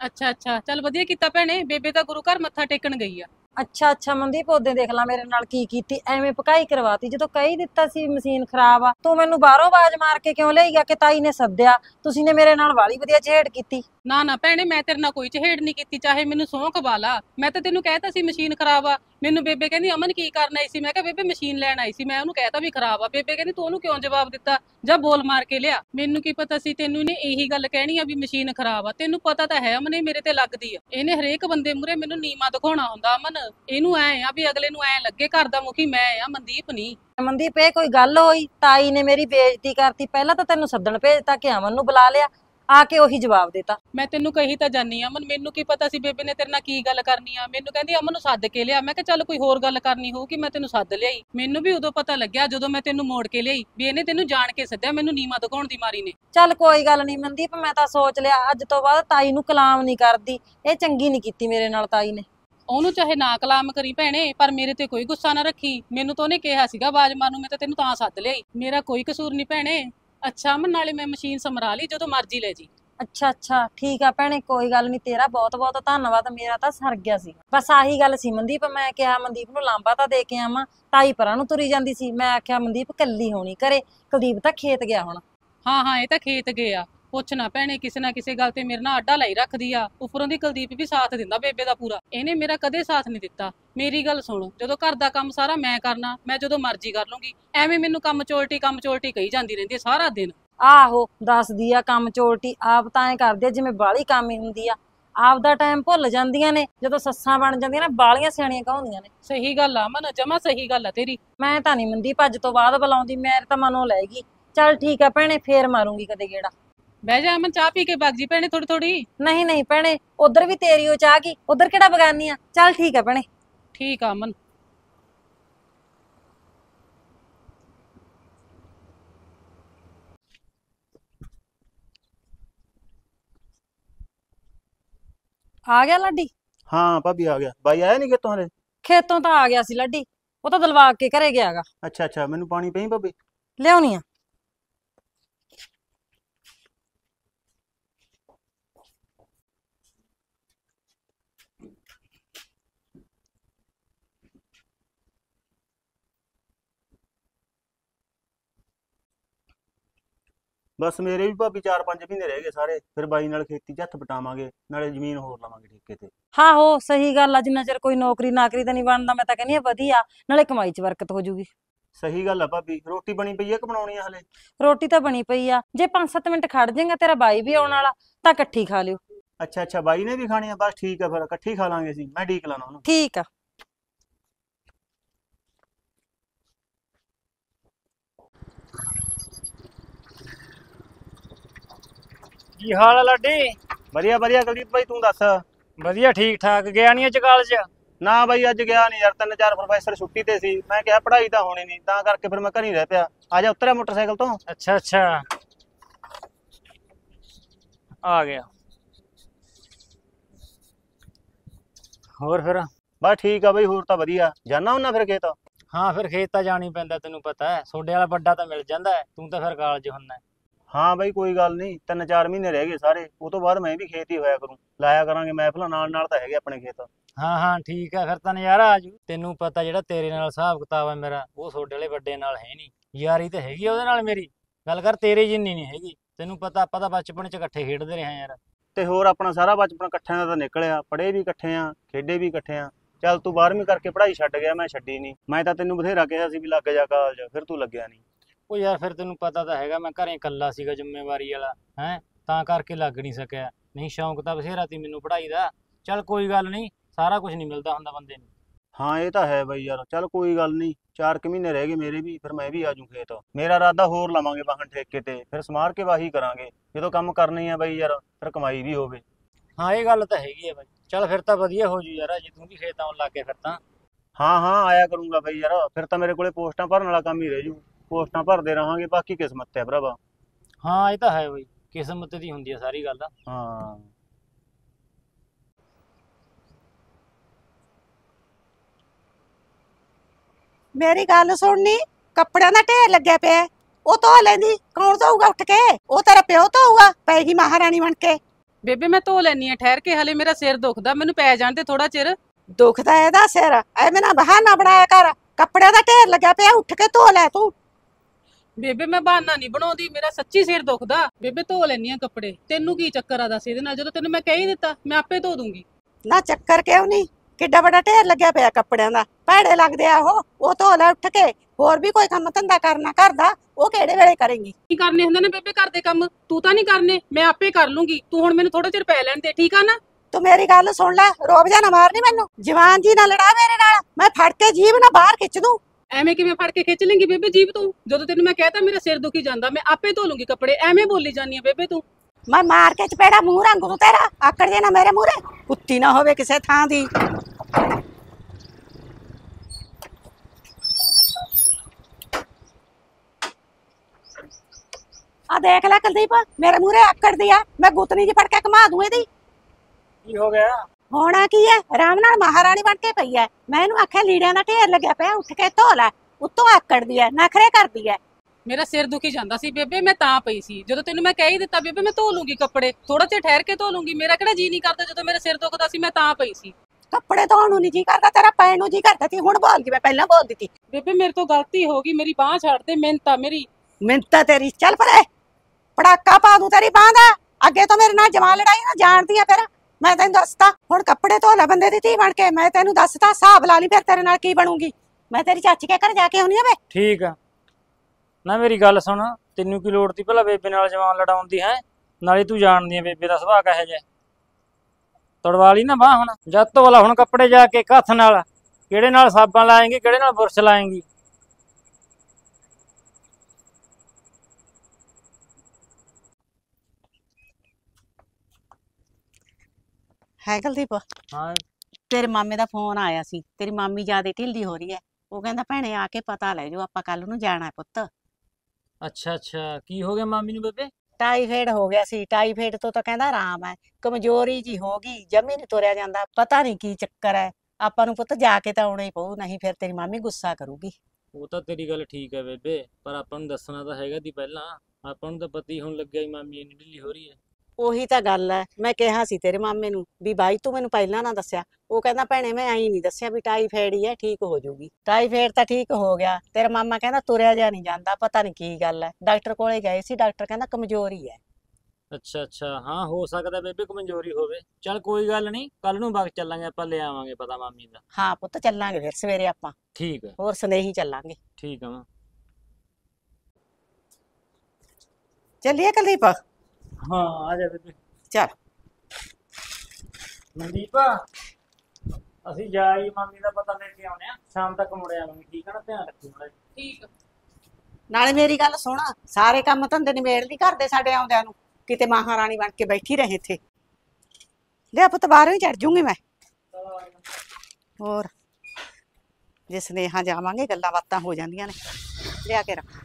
ਅੱਛਾ ਅੱਛਾ ਚੱਲ ਵਧੀਆ ਕੀਤਾ ਭੈਣੇ ਬੇਬੇ ਤਾਂ ਗੁਰੂ ਘਰ ਮੱਥਾ ਟੇਕਣ ਗਈ ਆ। ਅੱਛਾ ਅੱਛਾ ਮਨਦੀਪ, ਉਹਦੇ ਦੇਖ ਲਾ ਮੇਰੇ ਨਾਲ ਕੀ ਕੀਤੀ, ਐਵੇਂ ਪਕਾਈ ਕਰਵਾਤੀ, ਜਦੋਂ ਕਹੀ ਦਿੱਤਾ ਸੀ ਮਸ਼ੀਨ ਖਰਾਬ ਆ, ਤੂੰ ਮੈਨੂੰ ਬਾਹਰੋਂ ਆਵਾਜ਼ ਮਾਰ ਕੇ ਕਿਉਂ ਲਈ ਗਿਆ ਕਿ ਤਾਈ ਨੇ ਸੱਦਿਆ? ਤੁਸੀਂ ਨੇ ਮੇਰੇ ਨਾਲ ਵਾਲੀ ਵਧੀਆ ਝੇੜ ਕੀਤੀ। ਨਾ ਨਾ ਭੈਣੇ, ਮੈਂ ਤੇਰੇ ਨਾਲ ਕੋਈ ਝੇੜ ਨਹੀਂ ਕੀਤੀ, ਚਾਹੇ ਮੈਨੂੰ ਸੌਂਕ ਵਾਲਾ। ਮੈਂ ਤਾਂ ਤੈਨੂੰ ਕਹਿਤਾ ਸੀ ਮਸ਼ੀਨ ਖਰਾਬ ਆ। ਮੈਨੂੰ ਬੇਬੇ ਕਹਿੰਦੀ, ਅਮਨ ਕੀ ਕਰਨ ਆਈ ਸੀ? ਮੈਂ ਕਿਹਾ, ਬੇਬੇ ਮਸ਼ੀਨ ਲੈਣ ਆਈ ਸੀ। ਮੈਂ ਉਹਨੂੰ ਕਹਿਤਾ ਵੀ ਖਰਾਬ ਆ। ਬੇਬੇ ਕਹਿੰਦੀ, ਤੂੰ ਉਹਨੂੰ ਕਿਉਂ ਜਵਾਬ ਦਿੱਤਾ? ਜਾਂ ਬੋਲ ਮਾਰ ਕੇ ਲਿਆ। ਮੈਨੂੰ ਕੀ ਪਤਾ ਸੀ? ਤੈਨੂੰ ਨੇ ਇਹੀ ਗੱਲ ਕਹਿਣੀ ਆ ਵੀ ਮਸ਼ੀਨ ਖਰਾਬ ਆ। ਤੈਨੂੰ ਪਤਾ ਤਾਂ ਹੈ, ਅਮਨ, ਇਹ ਮੇਰੇ ਤੇ ਲੱਗਦੀ ਆ। ਇਹਨੇ ਹਰੇਕ ਬੰਦੇ ਮੂਰੇ ਮੈਨੂੰ ਨੀਮਾ ਦਿਖਾਉਣਾ ਹੁੰਦਾ, ਅਮਨ। ਇਹਨੂੰ ਐ ਆ ਵੀ ਅਗਲੇ ਨੂੰ ਐ ਲੱਗੇ, ਘਰ ਦਾ ਮੁਖੀ ਮੈਂ ਆ, ਮਨਦੀਪ ਨਹੀਂ। ਮਨਦੀਪ, ਇਹ ਕੋਈ ਗੱਲ ਹੋਈ? ਤਾਈ ਨੇ ਮੇਰੀ ਬੇਇੱਜ਼ਤੀ ਕਰਤੀ। ਪਹਿਲਾਂ ਤਾਂ ਤੈਨੂੰ ਸੱਦਣ ਭੇਜਤਾ ਕਿ ਅਮਨ ਨੂੰ ਬੁਲਾ ਲਿਆ। ਆ ਕੇ ਉਹੀ ਜਵਾਬ ਦਿੱਤਾ। ਮੈਂ ਤੈਨੂੰ ਕਹੀ ਤਾਂ ਜਾਨੀ ਅਮਨ ਮੈਨੂੰ ਕੀ ਪਤਾ ਸੀ ਬੇਬੇ ਨੇ ਤੇਰੇ ਨਾਲ ਕੀ ਗੱਲ ਕਰਨੀ ਆ। ਮੈਨੂੰ ਕਹਿੰਦੀ ਅਮਨ ਨੂੰ ਸੱਦ ਕੇ ਲਿਆ। ਮੈਂ ਕਿਹਾ ਚੱਲ ਕੋਈ ਹੋਰ ਗੱਲ ਕਰਨੀ ਹੋਊਗੀ ਮੈਂ ਤੈਨੂੰ ਸੱਦ ਲਿਆਈ। ਮੈਨੂੰ ਵੀ ਉਦੋਂ ਪਤਾ ਲੱਗਿਆ ਜਦੋਂ ਮੈਂ ਤੈਨੂੰ ਮੋੜ ਕੇ ਲਿਆਈ ਵੀ ਇਹਨੇ ਤੈਨੂੰ ਜਾਣ ਕੇ ਸੱਦਿਆ ਮੈਨੂੰ ਨੀਮਾ ਦਿਖਾਉਣ ਦੀ ਮਾਰੀ ਨੇ। ਚੱਲ ਕੋਈ ਗੱਲ ਨਹੀਂ ਮਨਦੀਪ ਮੈਂ ਤਾਂ ਸੋਚ ਲਿਆ ਅੱਜ ਤੋਂ ਬਾਅਦ ਤਾਈ ਨੂੰ ਕਲਾਮ ਨਹੀਂ ਕਰਦੀ। ਇਹ ਚੰਗੀ ਨਹੀਂ ਕੀਤੀ ਮੇਰੇ ਨਾਲ ਤਾਈ ਨੇ। ਉਹਨੂੰ ਚਾਹੇ ਨਾ ਕਲਾਮ ਕਰੀ ਭੈਣੇ ਪਰ ਮੇਰੇ ਤੇ ਕੋਈ ਗੁੱਸਾ ਨਾ ਰੱਖੀ। ਮੈਨੂੰ ਤਾਂ ਉਹਨੇ ਕਿਹਾ ਸੀਗਾ ਆਵਾਜ਼ ਮਾਰ ਨੂੰ ਮੈਂ ਤਾਂ ਤੈਨੂੰ ਤਾਂ ਸੱਦ ਲਿਆਈ। ਮੇਰਾ ਕੋਈ ਕਸੂਰ ਨਹੀਂ ਭੈਣੇ। ਅੱਛਾ ਅਮਨ ਨਾਲੇ ਮੈਂ ਮਸ਼ੀਨ ਸਮਰਾ ਲਈ ਜਦੋਂ ਮਰਜ਼ੀ ਲੈ ਜੀ। ਅੱਛਾ ਅੱਛਾ ਠੀਕ ਆ ਭੈਣੇ ਕੋਈ ਗੱਲ ਨਹੀਂ ਤੇਰਾ ਬਹੁਤ ਬਹੁਤ ਧੰਨਵਾਦ ਮੇਰਾ ਤਾਂ ਸਰ ਗਿਆ ਸੀ। ਬਸ ਆਹੀ ਗੱਲ ਸੀ ਮਨਦੀਪ ਮੈਂ ਕਿਹਾ ਮਨਦੀਪ ਨੂੰ ਲਾਂਬਾ ਤਾਂ ਦੇ ਕੇ ਆਵਾਂ ਤਾਈ ਪਰਾਂ ਨੂੰ ਤੁਰੀ ਜਾਂਦੀ ਸੀ ਮੈਂ ਆਖਿਆ ਮਨਦੀਪ ਕੱਲੀ ਹੋਣੀ ਘਰੇ ਕੁਲਦੀਪ ਤਾਂ ਖੇਤ ਗਿਆ ਹੁਣ। ਹਾਂ ਹਾਂ ਇਹ ਤਾਂ ਖੇਤ ਗਏ ਆ ਪੁੱਛ ਨਾ ਭੈਣੇ ਕਿਸੇ ਨਾ ਕਿਸੇ ਗੱਲ ਤੇ ਮੇਰੇ ਨਾਲ ਆਡਾ ਲਾਈ ਰੱਖਦੀ ਆ। ਉੱਪਰੋਂ ਦੀ ਕੁਲਦੀਪ ਵੀ ਸਾਥ ਦਿੰਦਾ ਬੇਬੇ ਦਾ ਪੂਰਾ। ਇਹਨੇ ਮੇਰਾ ਕਦੇ ਸਾਥ ਨਹੀਂ ਦਿੱਤਾ। ਮੇਰੀ ਗੱਲ ਸੁਣ ਜਦੋਂ ਘਰ ਦਾ ਕੰਮ ਸਾਰਾ ਮੈਂ ਕਰਨਾ ਮੈਂ ਜਦੋਂ ਮਰਜ਼ੀ ਕਰ ਲੂੰਗੀ। ਐਵੇਂ ਮੈਨੂੰ ਕੰਮ ਚੋਲਟੀ ਕੰਮ ਚੋਲਟੀ ਕਹੀ ਜਾਂਦੀ ਰਹਿੰਦੀ ਆ ਸਾਰਾ ਦਿਨ। ਆਹੋ ਦੱਸਦੀ ਆ ਕੰਮ ਚੋਲਟੀ ਆਪ ਤਾਂ ਐ ਕਰਦੀ ਆ ਜਿਵੇਂ ਬਾਲੀ ਕੰਮ ਹੀ ਹੁੰਦੀ ਆ। ਆਪ ਦਾ ਟਾਈਮ ਭੁੱਲ ਜਾਂਦੀਆਂ ਨੇ ਜਦੋਂ ਸੱਸਾਂ ਬਣ ਜਾਂਦੀਆਂ ਨਾ ਬਾਲੀਆਂ ਸਿਆਣੀਆਂ ਕਹਾਉਂਦੀਆਂ ਨੇ? ਸਹੀ ਗੱਲ ਆ ਮਨ ਜਮਾ ਸਹੀ ਗੱਲ ਆ ਤੇਰੀ। ਮੈਂ ਤਾਂ ਨਹੀਂ ਮਨਦੀਪ ਅੱਜ ਤੋਂ ਬਾਅਦ ਬੁਲਾਉਂਦੀ ਮੇਰੇ ਤਾਂ ਮਨੋਂ ਲੈ ਗਈ। ਚੱਲ ਠੀਕ ਆ ਭੈਣੇ ਫੇਰ ਮਾਰੂੰਗੀ ਕਦੇ ਗੇੜਾ। ਬਹਿ ਜਾ ਅਮਨ ਚਾਹ ਪੀ ਕੇ ਬਗ ਜੀ ਭੈਣੇ ਥੋੜੀ ਥੋੜੀ ਨਹੀਂ ਨਹੀਂ ਭੈਣੇ ਉਧਰ ਵੀ ਤੇਰੀ ਉਹ ਚਾਹ ਕੀ ਉਧਰ ਕਿਹੜਾ ਬਗਾਨੀ ਆ? ਚੱਲ ਠੀਕ ਆ ਭੈਣੇ। ਠੀਕ ਆ ਅਮਨ। ਆ ਗਿਆ ਲਾਡੀ? ਹਾਂ ਭਾਬੀ ਆ ਗਿਆ। ਬਾਈ ਆਇਆ ਨਹੀਂ ਕਿਤੋਂ ਹਲੇ? ਖੇਤੋਂ ਤਾਂ ਆ ਗਿਆ ਸੀ ਲਾਡੀ। ਉਹ ਤਾਂ ਦਲਵਾਗ ਕੇ ਘਰੇ ਗਿਆਗਾ ਅੱਛਾ ਅੱਛਾ ਮੈਨੂੰ ਪਾਣੀ ਪਈ ਭਾਬੀ? ਲਿਆਉਣੀ ਆ। ਬਸ ਮੇਰੇ ਵੀ ਭਾਬੀ 4-5 ਮਹੀਨੇ ਰਹਿ ਗਏ ਸਾਰੇ ਫਿਰ ਬਾਈ ਨਾਲ ਖੇਤੀ 'ਚ ਹੱਥ ਪਟਾਵਾਂਗੇ ਨਾਲੇ ਜ਼ਮੀਨ ਹੋਰ ਲਵਾਂਗੇ ਠੇਕੇ ਤੇ। ਹਾਂ ਹੋ ਸਹੀ ਗੱਲ ਆ ਜਿੰਨਾ ਚਿਰ ਕੋਈ ਨੌਕਰੀ ਨਾਕਰੀ ਤਾਂ ਨਹੀਂ ਬਣਦਾ ਮੈਂ ਤਾਂ ਕਹਿੰਦੀ ਆ ਵਧੀਆ ਨਾਲੇ ਕਮਾਈ 'ਚ ਬਰਕਤ ਹੋ ਜੂਗੀ। ਸਹੀ ਗੱਲ ਆ ਭਾਬੀ ਰੋਟੀ ਬਣੀ ਪਈ ਆ ਕਿ ਬਣਾਉਣੀ ਆ ਹਲੇ? ਰੋਟੀ ਤਾਂ ਬਣੀ ਪਈ ਆ ਜੇ 5-7 ਮਿੰਟ ਖੜ ਜਾਏਗਾ ਤੇਰਾ ਬਾਈ ਵੀ ਆਉਣ ਵਾਲਾ ਤਾਂ ਇਕੱਠੀ ਖਾ ਲਿਓ। ਅੱਛਾ ਅੱਛਾ ਬਾਈ ਨੇ ਵੀ ਖਾਣੀ ਆ ਬਸ ਠੀਕ ਆ ਫਿਰ ਇਕੱਠੀ ਖਾ ਲਾਂਗੇ ਅਸੀਂ ਮੈਂ ਢੀਕ ਲਾਣਾ ਉਹਨੂੰ। ਠੀਕ ਆ। ਕੀ ਹਾਲ ਆ ਲਾਡੀ? ਵਧੀਆ ਵਧੀਆ ਕੁਲਦੀਪ ਬਾਈ ਤੂੰ ਦੱਸ? ਵਧੀਆ ਠੀਕ ਠਾਕ। ਗਿਆ ਨਹੀਂ ਅੱਜ ਕਾਲਜ ਨਾ ਬਾਈ ਅੱਜ ਗਿਆ ਨਹੀਂ ਯਾਰ ਤਿੰਨ ਚਾਰ ਪ੍ਰੋਫੈਸਰ ਛੁੱਟੀ ਤੇ ਸੀ। ਮੈਂ ਕਿਹਾ ਪੜ੍ਹਾਈ ਤਾਂ ਹੋਣੀ ਨਹੀਂ ਤਾਂ ਕਰਕੇ ਫਿਰ ਮੈਂ ਘਰ ਹੀ ਰਹਿ ਪਿਆ। ਆ ਜਾ ਉਤਰਿਆ ਮੋਟਰਸਾਈਕਲ ਤੋਂ? ਅੱਛਾ ਅੱਛਾ। ਆ ਗਿਆ। ਹੋਰ ਫਿਰ? ਬਸ ਠੀਕ ਆ ਬਈ ਹੋਰ ਤਾਂ ਵਧੀਆ। ਜਾਣਾ ਉਹਨਾਂ ਫਿਰ ਖੇਤ? ਹਾਂ ਫਿਰ ਖੇਤ ਤਾਂ ਜਾਣੀ ਪੈਂਦਾ ਤੈਨੂੰ ਪਤਾ ਹੈ। ਸੋਡੇ ਵਾਲਾ ਵੱਡਾ ਤਾਂ ਮਿਲ ਜਾਂਦਾ ਤੂੰ ਤਾਂ ਫਿਰ ਕਾਲਜ ਹੁੰਨਾ ਹੈ। ਬਈ ਕੋਈ ਗੱਲ ਨਹੀਂ ਤਿੰਨ ਚਾਰ ਮਹੀਨੇ ਰਹਿ ਗਏ ਸਾਰੇ ਉਹ ਤੋਂ ਬਾਅਦ ਮੈਂ ਵੀ ਖੇਤ ਹੀ ਹੋਇਆ ਕਰੂੰ। ਲਾਇਆ ਕਰਾਂਗੇ ਮਹਿਫਲਾਂ ਨਾਲ ਨਾਲ ਤਾਂ ਹੈਗੇ ਆਪਣੇ ਖੇਤ। ਹਾਂ ਹਾਂ ਠੀਕ ਹੈ ਫਿਰ ਤਾਂ ਨਜ਼ਾਰਾ ਆ ਜੂ। ਤੈਨੂੰ ਪਤਾ ਜਿਹੜਾ ਤੇਰੇ ਨਾਲ ਹਿਸਾਬ ਕਿਤਾਬ ਹੈ ਮੇਰਾ ਉਹ ਸੋਡੇ ਵਾਲੇ ਵੱਡੇ ਨਾਲ ਹੈ ਨਹੀਂ। ਯਾਰੀ ਤਾਂ ਹੈਗੀ ਆ ਉਹਦੇ ਨਾਲ ਮੇਰੀ। ਗੱਲ ਕਰ ਤੇਰੇ ਜਿੰਨੀ ਨਹੀਂ ਹੈਗੀ। ਤੈਨੂੰ ਪਤਾ ਆਪਾਂ ਤਾਂ ਬਚਪਨ ਚ ਇਕੱਠੇ ਖੇਡਦੇ ਰਹੇ ਹਾਂ ਯਾਰ। ਤੇ ਹੋਰ ਆਪਣਾ ਸਾਰਾ ਬਚਪਨ ਇਕੱਠਿਆਂ ਦਾ ਤਾਂ ਨਿਕਲਿਆ ਪੜ੍ਹੇ ਵੀ ਇਕੱਠੇ ਆ ਖੇਡੇ ਵੀ ਇਕੱਠੇ ਆ। ਚੱਲ ਤੂੰ 12ਵੀਂ ਕਰਕੇ ਪੜ੍ਹਾਈ ਛੱਡ ਗਿਆ ਮੈਂ ਛੱਡੀ ਨਹੀਂ। ਮੈਂ ਤਾਂ ਤੈਨੂੰ ਬਥੇਰਾ ਕਿਹਾ ਸੀ ਵੀ ਲੱਗ ਜਾ ਕਾਲਜ ਫਿਰ ਤੂੰ ਲੱਗਿਆ ਨਹੀਂ। ਉਹ ਯਾਰ ਫਿਰ ਤੈਨੂੰ ਪਤਾ ਤਾਂ ਹੈਗਾ ਮੈਂ ਘਰੇ ਇਕੱਲਾ ਸੀਗਾ ਜ਼ਿੰਮੇਵਾਰੀ ਵਾਲਾ ਹੈ? ਤਾਂ ਕਰਕੇ ਲੱਗ ਨਹੀਂ ਸਕਿਆ। ਨਹੀਂ ਸ਼ੌਂਕ ਤਾਂ ਬਥੇਰਾ ਸੀ ਮੈਨੂੰ ਪੜ੍ਹਾਈ ਦਾ। ਚੱਲ ਕੋਈ ਗੱਲ ਨਹੀਂ ਸਾਰਾ ਕੁਝ ਨਹੀਂ ਮਿਲਦਾ ਹੁੰਦਾ ਬੰਦੇ ਨੂੰ। ਹਾਂ ਇਹ ਤਾਂ ਹੈ ਬਈ ਯਾਰ। ਚੱਲ ਕੋਈ ਗੱਲ ਨਹੀਂ ਚਾਰ ਕੁ ਮਹੀਨੇ ਰਹਿ ਗਏ ਮੇਰੇ ਵੀ ਫਿਰ ਮੈਂ ਵੀ ਆਜੂ ਖੇਤ। ਮੇਰਾ ਇਰਾਦਾ ਹੋਰ ਲਵਾਂਗੇ ਵਾਹਨ ਠੇਕੇ ਤੇ ਫਿਰ ਸਮਾਰ ਕੇ ਵਾਹੀ ਕਰਾਂਗੇ। ਜਦੋਂ ਕੰਮ ਕਰਨੇ ਆ ਬਈ ਯਾਰ ਫਿਰ ਕਮਾਈ ਵੀ ਹੋਵੇ। ਹਾਂ ਇਹ ਗੱਲ ਤਾਂ ਹੈਗੀ ਹੈ ਬਾਈ। ਚੱਲ ਫਿਰ ਤਾਂ ਵਧੀਆ ਹੋ ਜੂ ਯਾਰ ਜੇ ਤੂੰ ਵੀ ਖੇਤ ਆਉਣ ਲੱਗ ਗਿਆ ਫਿਰ ਤਾਂ। ਹਾਂ ਹਾਂ ਆਇਆ ਕਰੂੰਗਾ ਬਈ ਯਾਰ। ਫਿਰ ਤਾਂ ਮੇਰੇ ਕੋਲੇ ਪੋਸਟਾਂ ਭਰਨ ਵਾਲਾ ਕੰਮ ਹੀ ਰਹਿ ਜੂ। ਪੋਸਟਾਂ ਭਰਦੇ ਰਹਾਂਗੇ ਬਾਕੀ ਕਿਸਮਤ ਹੈ ਭਰਾਵਾ। ਹਾਂ ਇਹ ਤਾਂ ਹੈ ਬਾਈ ਕਿਸਮਤ ਦੀ ਹੁੰਦੀ ਹੈ ਸਾਰੀ ਗੱਲ। ਹਾਂ। ਮੇਰੀ ਗੱਲ ਸੁਣਨੀ ਕੱਪੜਿਆਂ ਦਾ ਢੇਰ ਲੱਗਿਆ ਪਿਆ ਹੈ। ਉਹ ਧੋ ਲੈਂਦੀ ਕੌਣ ਧੋਊਗਾ ਉੱਠ ਕੇ? ਉਹ ਤੇਰਾ ਪਿਓ ਧੋਊਗਾ ਪੈਗੀ ਮਹਾਰਾਣੀ ਬਣ ਕੇ। ਬੇਬੇ ਮੈਂ ਧੋ ਲੈਣੀ ਆ ਠਹਿਰ ਕੇ ਹਲੇ ਮੇਰਾ ਸਿਰ ਦੁਖਦਾ ਮੈਨੂੰ ਪੈ ਜਾਣ ਤੇ ਥੋੜਾ ਚਿਰ। ਦੁਖਦਾ ਇਹਦਾ ਸਿਰ ਐਵੇਂ ਨਾ ਬਹਾਨਾ ਬਣਾਇਆ ਕਰ। ਕੱਪੜਿਆਂ ਦਾ ਢੇਰ ਲੱਗਿਆ ਪਿਆ ਉੱਠ ਕੇ ਧੋ ਲੈ ਤੂੰ। ਬੇਬੇ ਮੈਂ ਬਹਾਨਾ ਨਹੀਂ ਬਣਾਉਂਦੀ ਮੇਰਾ ਸੱਚੀ ਸਿਰ ਦੁਖਦਾ। ਬੇਬੇ ਧੋ ਲੈਣੀ ਆ ਕੱਪੜੇ। ਤੈਨੂੰ ਕੀ ਚੱਕਰ ਆ ਦੱਸ ਇਹਦੇ ਨਾਲ? ਜਦੋਂ ਤੈਨੂੰ ਮੈਂ ਕਹਿ ਹੀ ਦਿੱਤਾ ਮੈਂ ਆਪੇ ਧੋ ਦੂੰਗੀ। ਨਾ ਚੱਕਰ ਕਿਉਂ ਨਹੀਂ? ਕਿੱਡਾ ਵੱਡਾ ਢੇਰ ਲੱਗਿਆ ਪਿਆ ਕੱਪੜਿਆਂ ਦਾ। ਭੈੜੇ ਲੱਗਦੇ ਆ ਉਹ। ਉਹ ਧੋ ਲੈ ਉੱਠ ਕੇ। ਹੋਰ ਵੀ ਕੋਈ ਕੰਮ ਧੰਦਾ ਕਰਨਾ ਘਰ ਦਾ ਉਹ ਕਿਹੜੇ ਵੇਲੇ ਕਰੇਂਗੀ? ਕੀ ਕਰਨੇ ਹੁੰਦੇ ਨੇ ਬੇਬੇ ਘਰ ਦੇ ਕੰਮ? ਤੂੰ ਤਾਂ ਨਹੀਂ ਕਰਨੇ ਮੈਂ ਆਪੇ ਕਰ ਲੂੰਗੀ। ਤੂੰ ਹੁਣ ਮੈਨੂੰ ਥੋੜਾ ਚਿਰ ਪੈ ਲੈਣ ਦੇ ਠੀਕ ਆ ਨਾ? ਤੂੰ ਮੇਰੀ ਗੱਲ ਸੁਣ ਲੈ। ਰੋਬ ਜਾ ਨਾ ਮਾਰਨੀ ਮੈਨੂੰ। ਜਵਾਨ ਜੀ ਨਾ ਲੜਾ ਮੇਰੇ ਨਾਲ। ਮੈਂ ਫੜ ਕੇ ਜੀਭ ਨਾ ਬਾਹਰ ਖਿੱਚ ਦੂੰ। ਐਵੇਂ ਕਿਵੇਂ ਫੜ ਕੇ ਖਿੱਚ ਲੇਂਗੀ ਬੇਬੇ ਜੀਬ ਤੂੰ? ਜਦੋਂ ਤੈਨੂੰ ਮੈਂ ਕਹਿਤਾ ਮੇਰਾ ਸਿਰ ਦੁਖੀ ਜਾਂਦਾ ਮੈਂ ਆਪੇ ਧੋ ਲੂੰਗੀ ਕੱਪੜੇ। ਐਵੇਂ ਬੋਲੀ ਜਾਂਦੀ ਆ ਬੇਬੇ ਤੂੰ। ਮੈਂ ਮਾਰ ਕੇ ਚਪੇੜਾ ਮੂੰਹ ਰੰਗ ਤੂੰ ਤੇਰਾ ਆਕੜ ਜੇ ਨਾ ਮੇਰੇ ਮੂਹਰੇ। ਕੁੱਤੀ ਨਾ ਹੋਵੇ ਕਿਸੇ ਥਾਂ ਦੀ। ਆ ਦੇਖ ਲੈ ਕੁਲਦੀਪ ਮੇਰੇ ਮੂਹਰੇ ਆਕੜਦੀ ਆ। ਮੈਂ ਗੁੱਤਨੀ ਜੀ ਫੜ ਕੇ ਘੁਮਾ ਦੂੰ ਇਹਦੀ। ਕੀ ਹੋ ਗਿਆ? ਹੋਣਾ ਕੀ ਹੈ? ਆਰਾਮ ਨਾਲ ਮਹਾਰਾਣੀ ਬਣ ਕੇ ਪਈ ਐ ਮੈਂ ਇਹਨੂੰ ਆਖਿਆ ਲੀੜਿਆਂ ਦਾ ਢੇਰ ਲੱਗਿਆ ਪਿਆ ਉੱਠ ਕੇ ਧੋ ਲੈ। ਉੱਤੋਂ ਆਕੜਦੀ ਐ ਨਖਰੇ ਕਰਦੀ ਐ ਮੇਰਾ ਸਿਰ ਦੁਖੀ ਜਾਂਦਾ ਸੀ ਬੇਬੇ ਮੈਂ ਤਾਂ ਪਈ ਸੀ। ਜਦੋਂ ਤੈਨੂੰ ਮੈਂ ਕਹਿ ਹੀ ਦਿੱਤਾ ਬੇਬੇ ਮੈਂ ਧੋ ਲੂੰਗੀ ਕੱਪੜੇ। ਥੋੜਾ ਚਿਰ ਠਹਿਰ ਕੇ ਧੋ ਲੂੰਗੀ। ਮੇਰਾ ਕਿਹੜਾ ਜੀ ਨਹੀਂ ਕਰਦਾ ਜਦੋਂ ਮੇਰਾ ਸਿਰ ਦੁਖਦਾ ਸੀ ਮੈਂ ਤਾਂ ਪਈ ਸੀ। ਕੱਪੜੇ ਧੋਣ ਨੂੰ ਨਹੀਂ ਜੀ ਕਰਦਾ ਤੇਰਾ ਪੈਣ ਨੂੰ ਜੀ ਕਰਦਾ ਤੀ ਹੁਣ ਬੋਲਦੀ ਮੈਂ ਪਹਿਲਾਂ ਬੋਲਦੀ ਤੀ ਬੇਬੇ ਮੇਰੇ ਤੋਂ ਗਲਤੀ ਹੋ ਗਈ। ਮੇਰੀ ਬਾਹ ਛੱਡ ਦੇ ਮਿਹਨਤ ਮੇਰੀ। ਮਿੰਤ ਤੇਰੀ। ਚੱਲ ਪਰੇ ਪੜਾਕਾ ਪਾ ਦੂੰ ਤੇਰੀ ਬਾਂਹ ਦਾ। ਅੱਗੇ ਤੋਂ ਮੇਰੇ ਨਾਲ ਜਮਾ ਲੜਾਈ ਨਾ ਜਾਣਦੀ ਆ ਫਿਰ। ਮੈਂ ਤੈਨੂੰ ਦੱਸਤਾ, ਹੁਣ ਕੱਪੜੇ ਧੋ ਲੈ ਬੰਦੇ ਦੀ ਧੀ ਬਣ ਕੇ, ਮੈਂ ਤੈਨੂੰ ਦੱਸਤਾ, ਹਿਸਾਬ ਲਾ ਲਈ ਫਿਰ ਤੇਰੇ ਨਾਲ ਕੀ ਬਣੂਗੀ। ਮੈਂ ਤੇਰੀ ਚਾਚੀ ਕੇ ਘਰ ਜਾ ਕੇ ਆਉਣੀ ਆ ਵੇ। ਠੀਕ ਆ। ਨਾ ਮੇਰੀ ਗੱਲ ਸੁਣ, ਤੈਨੂੰ ਕੀ ਲੋੜ ਤੀ ਭਲਾ ਬੇਬੇ ਨਾਲ ਜਵਾਨ ਲੜਾਉਣ ਦੀ, ਹੈ? ਨਾਲੇ ਤੂੰ ਜਾਣਦੀ ਆ ਬੇਬੇ ਦਾ ਸੁਭਾਅ ਕਹੇ ਜੇ ਤੜਵਾ ਲਈ ਨਾ ਬਾਹ ਹੁਣ। ਜਦ ਵਾਲਾ ਹੁਣ ਕੱਪੜੇ ਜਾ ਕੇ ਇੱਕ ਹੱਥ ਨਾਲ। ਕਿਹੜੇ ਨਾਲ ਸਾਬਾਂ ਲਾਏਂਗੀ, ਕਿਹੜੇ ਨਾਲ ਬੁਰਸ਼ ਲਾਏਂਗੀ? ਹੈ ਕੁਲਦੀਪ ਹਾਂ। ਤੇਰੇ ਮਾਮੇ ਦਾ ਫੋਨ ਆਇਆ ਸੀ। ਤੇਰੀ ਮਾਮੀ ਜ਼ਿਆਦਾ ਢਿੱਲੀ ਹੋ ਰਹੀ ਹੈ। ਉਹ ਕਹਿੰਦਾ ਭੈਣੇ ਆ ਕੇ ਪਤਾ ਲੈ ਜਾਓ ਆਪਾਂ ਕੱਲ ਨੂੰ ਜਾਣਾ ਹੈ ਪੁੱਤ। ਅੱਛਾ ਅੱਛਾ। ਕੀ ਹੋ ਗਿਆ ਮਾਮੀ ਨੂੰ ਬੇਬੇ? ਟਾਈਫਾਈਡ ਹੋ ਗਿਆ ਸੀ। ਟਾਈਫਾਈਡ ਤੋਂ ਤਾਂ ਕਹਿੰਦਾ ਆਰਾਮ ਹੈ। ਕਮਜ਼ੋਰੀ ਜੀ ਹੋ ਗਈ ਜਮੀ ਨਹੀਂ ਤੁਰਿਆ ਜਾਂਦਾ। ਪਤਾ ਨਹੀਂ ਕੀ ਚੱਕਰ ਹੈ। ਆਪਾਂ ਨੂੰ ਪੁੱਤ ਜਾ ਕੇ ਤਾਂ ਆਉਣਾ ਹੀ ਪਊ ਨਹੀਂ ਫਿਰ ਤੇਰੀ ਮਾਮੀ ਗੁੱਸਾ ਕਰੂਗੀ। ਉਹ ਤਾਂ ਤੇਰੀ ਗੱਲ ਠੀਕ ਹੈ ਬੇਬੇ ਪਰ ਆਪਾਂ ਨੂੰ ਦੱਸਣਾ ਤਾਂ ਹੈਗਾ ਦੀ ਪਹਿਲਾਂ। ਆਪਾਂ ਨੂੰ ਤਾਂ ਪਤਾ ਹੀ ਹੁਣ ਲੱਗਿਆ ਹੀ ਮਾਮੀ ਇੰਨੀ ਢਿੱਲੀ ਹੋ ਰਹੀ ਹੈ। ਉਹੀ ਤਾਂ ਗੱਲ ਹੈ ਮੈਂ ਕਿਹਾ ਸੀ ਤੇਰੇ ਮਾਮੇ ਨੂੰ ਵੀ ਬਾਈ ਤੂੰ ਮੈਨੂੰ ਪਹਿਲਾਂ ਨਾ ਦੱਸਿਆ। ਉਹ ਕਹਿੰਦਾ ਭੈਣੇ ਮੈਂ ਐਂ ਨਹੀਂ ਦੱਸਿਆ ਵੀ ਟਾਈਫਾਈਡ ਹੀ ਹੈ ਠੀਕ ਹੋ ਜਾਊਗੀ ਟਾਈਫਾਈਡ ਤਾਂ ਠੀਕ ਹੋ ਗਿਆ। ਤੇਰਾ ਮਾਮਾ ਕਹਿੰਦਾ ਤੁਰਿਆ ਜਾ ਨਹੀਂ ਜਾਂਦਾ ਪਤਾ ਨਹੀਂ ਕੀ ਗੱਲ ਹੈ ਡਾਕਟਰ ਕੋਲੇ ਗਏ ਸੀ ਡਾਕਟਰ ਕਹਿੰਦਾ ਕਮਜ਼ੋਰੀ ਹੈ ਅੱਛਾ ਅੱਛਾ। ਹਾਂ ਹੋ ਸਕਦਾ ਬੇਬੇ ਕਮਜ਼ੋਰੀ ਹੋਵੇ। ਚੱਲ ਕੋਈ ਗੱਲ ਨਹੀਂ ਕੱਲ ਨੂੰ ਬਾਗ ਚੱਲਾਂਗੇ ਆਪਾਂ ਲੈ ਆਵਾਂਗੇ ਪਤਾ ਮਾਮੀ ਦਾ। ਹਾਂ ਪੁੱਤ ਚੱਲਾਂਗੇ ਫਿਰ ਸਵੇਰੇ ਆਪਾਂ। ਠੀਕ ਹੈ ਹੋਰ ਸਨੇਹੀ ਚੱਲਾਂਗੇ। ਠੀਕ ਆ ਮਾਂ। ਚੱਲੀਏ ਕੁਲਦੀਪ? ਹਾਂ ਆ ਜਾ ਬੇਬੇ। ਚੱਲ। ਮਨਦੀਪ ਅਸੀਂ ਜਾਈ ਮਾਮੀ ਦਾ ਪਤਾ ਲੈ ਕੇ ਆਉਣੇ ਆ ਸ਼ਾਮ ਤੱਕ ਮੁੜ ਆਵਾਂਗੇ ਠੀਕ ਹੈ ਨਾ? ਧਿਆਨ ਰੱਖੀ ਮਾੜਾ। ਠੀਕ ਨਾਲੇ ਮੇਰੀ ਗੱਲ ਸੁਣ ਸਾਰੇ ਕੰਮ ਧੰਦੇ ਨਿਬੇੜ ਲਈ ਘਰ ਦੇ ਸਾਡੇ ਆਉਂਦਿਆਂ ਨੂੰ। ਕਿਤੇ ਮਹਾਰਾਣੀ ਬਣ ਕੇ ਬੈਠੀ ਰਹੇ ਇੱਥੇ। ਲਿਆ ਪੁੱਤ ਬਾਹਰੋਂ ਹੀ ਚੜ ਜੂੰਗੀ ਮੈਂ। ਹੋਰ ਜੇ ਸਨੇਹਾ ਜਾਵਾਂਗੇ ਗੱਲਾਂ ਬਾਤਾਂ ਹੋ ਜਾਂਦੀਆਂ ਨੇ। ਲਿਆ ਕੇ ਰੱਖ।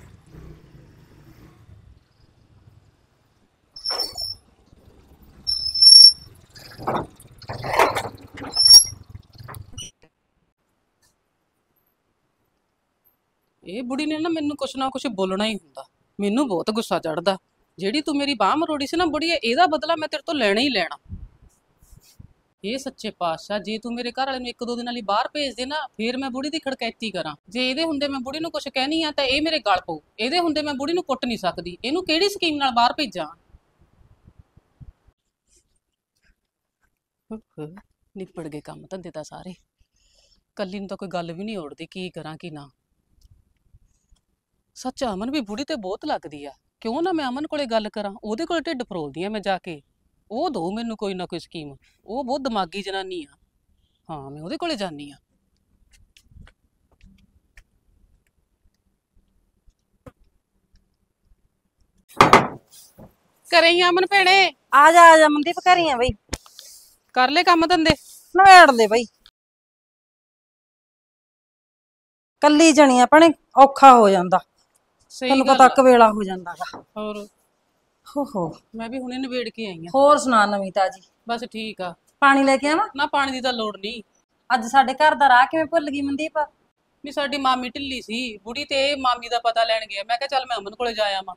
ਇਹ ਬੁੜੀ ਨੇ ਨਾ ਮੈਨੂੰ ਕੁਛ ਨਾ ਕੁਛ ਬੋਲਣਾ ਹੀ ਹੁੰਦਾ। ਮੈਨੂੰ ਬਹੁਤ ਗੁੱਸਾ ਚੜਦਾ ਜਿਹੜੀ ਤੂੰ ਮੇਰੀ ਬਾਹ ਮਰੋੜੀ ਸੀ ਨਾ ਬੁੜੀਏ ਇਹਦਾ ਬਦਲਾ ਮੈਂ ਤੇਰੇ ਤੋਂ ਲੈਣਾ ਹੀ ਲੈਣਾ। ਇਹ ਸੱਚੇ ਪਾਤਸ਼ਾਹ, ਜੇ ਤੂੰ ਮੇਰੇ ਘਰ ਵਾਲੇ ਨੂੰ ਇੱਕ ਦੋ ਦਿਨਾਂ ਲਈ ਬਾਹਰ ਭੇਜ ਦੇ ਨਾ, ਫੇਰ ਮੈਂ ਬੁੜੀ ਦੀ ਖੜਕੈਤੀ ਕਰਾਂ। ਜੇ ਇਹਦੇ ਹੁੰਦੇ ਮੈਂ ਬੁੜੀ ਨੂੰ ਕੁਛ ਕਹਿਣੀ ਆ, ਤਾਂ ਇਹ ਮੇਰੇ ਗਲ ਪਊ। ਇਹਦੇ ਹੁੰਦੇ ਮੈਂ ਬੁੜੀ ਨੂੰ ਕੁੱਟ ਨਹੀਂ ਸਕਦੀ। ਇਹਨੂੰ ਕਿਹੜੀ ਸਕੀਮ ਨਾਲ ਬਾਹਰ ਭੇਜਾਂ? ਉਫ਼, ਨਿਪੜ ਗਏ ਕੰਮ ਧੰਦੇ ਤਾਂ ਸਾਰੇ। ਕੱਲੀ ਨੂੰ ਤਾਂ ਕੋਈ ਗੱਲ ਵੀ ਨਹੀਂ ਔੜਦੀ ਕੀ ਕਰਾਂ ਕੀ ਨਾ। ਸੱਚ ਅਮਨ ਵੀ ਬੁੜੀ ਤੇ ਬਹੁਤ ਲੱਗਦੀ ਆ। ਕਿਉਂ ਨਾ ਮੈਂ ਅਮਨ ਕੋਲੇ ਗੱਲ ਕਰਾਂ? ਉਹਦੇ ਕੋਲ ਢਿੱਡ ਫਰੋਲਦੀ ਆ ਮੈਂ ਜਾ ਕੇ। ਉਹ ਦੋ ਮੈਨੂੰ ਕੋਈ ਨਾ ਕੋਈ ਸਕੀਮ। ਉਹ ਬਹੁਤ ਦਿਮਾਗੀ ਜਨਾਨੀ ਆ। ਹਾਂ ਮੈਂ ਉਹਦੇ ਕੋਲੇ ਜਾਨੀ ਆ। ਘਰੇ ਹੀ ਅਮਨ ਭੈਣੇ? ਆ ਜਾ ਆ ਜਾ ਮਨਦੀਪ ਘਰੀ ਆ ਬਈ। ਕਰ ਲੈ ਕੰਮ ਧੰਦੇ? ਨਵੇੜ ਲੈ ਬਈ। ਕੱਲੀ ਜਣੀ ਆ ਭੈਣੇ ਔਖਾ ਹੋ ਜਾਂਦਾ। ਸਹੀ ਗੱਲ ਪਤਾ। ਕਵੇਲਾ ਹੋ ਜਾਂਦਾਗਾ ਹੋਰ? ਹੋ ਹੋ। ਮੈਂ ਵੀ ਹੁਣੇ ਨਿਬੇੜ ਕੇ ਆਈ ਆ। ਹੋਰ ਸੁਣਾ ਨਵੀਂ ਤਾਜੀ? ਬਸ ਠੀਕ ਆ। ਪਾਣੀ ਲੈ ਕੇ ਆਵਾਂ? ਨਾ ਪਾਣੀ ਦੀ ਤਾਂ ਲੋੜ ਨਹੀਂ। ਅੱਜ ਸਾਡੇ ਘਰ ਦਾ ਰਾਹ ਕਿਵੇਂ ਭੁੱਲ ਗਈ ਮਨਦੀਪ? ਵੀ ਸਾਡੀ ਮਾਮੀ ਢਿੱਲੀ ਸੀ। ਬੁੜੀ ਤੇ ਇਹ ਮਾਮੀ ਦਾ ਪਤਾ ਲੈਣ ਗਿਆ। ਮੈਂ ਕਿਹਾ ਚੱਲ ਮੈਂ ਅਮਨ ਕੋਲੇ ਜਾ ਆਵਾਂ।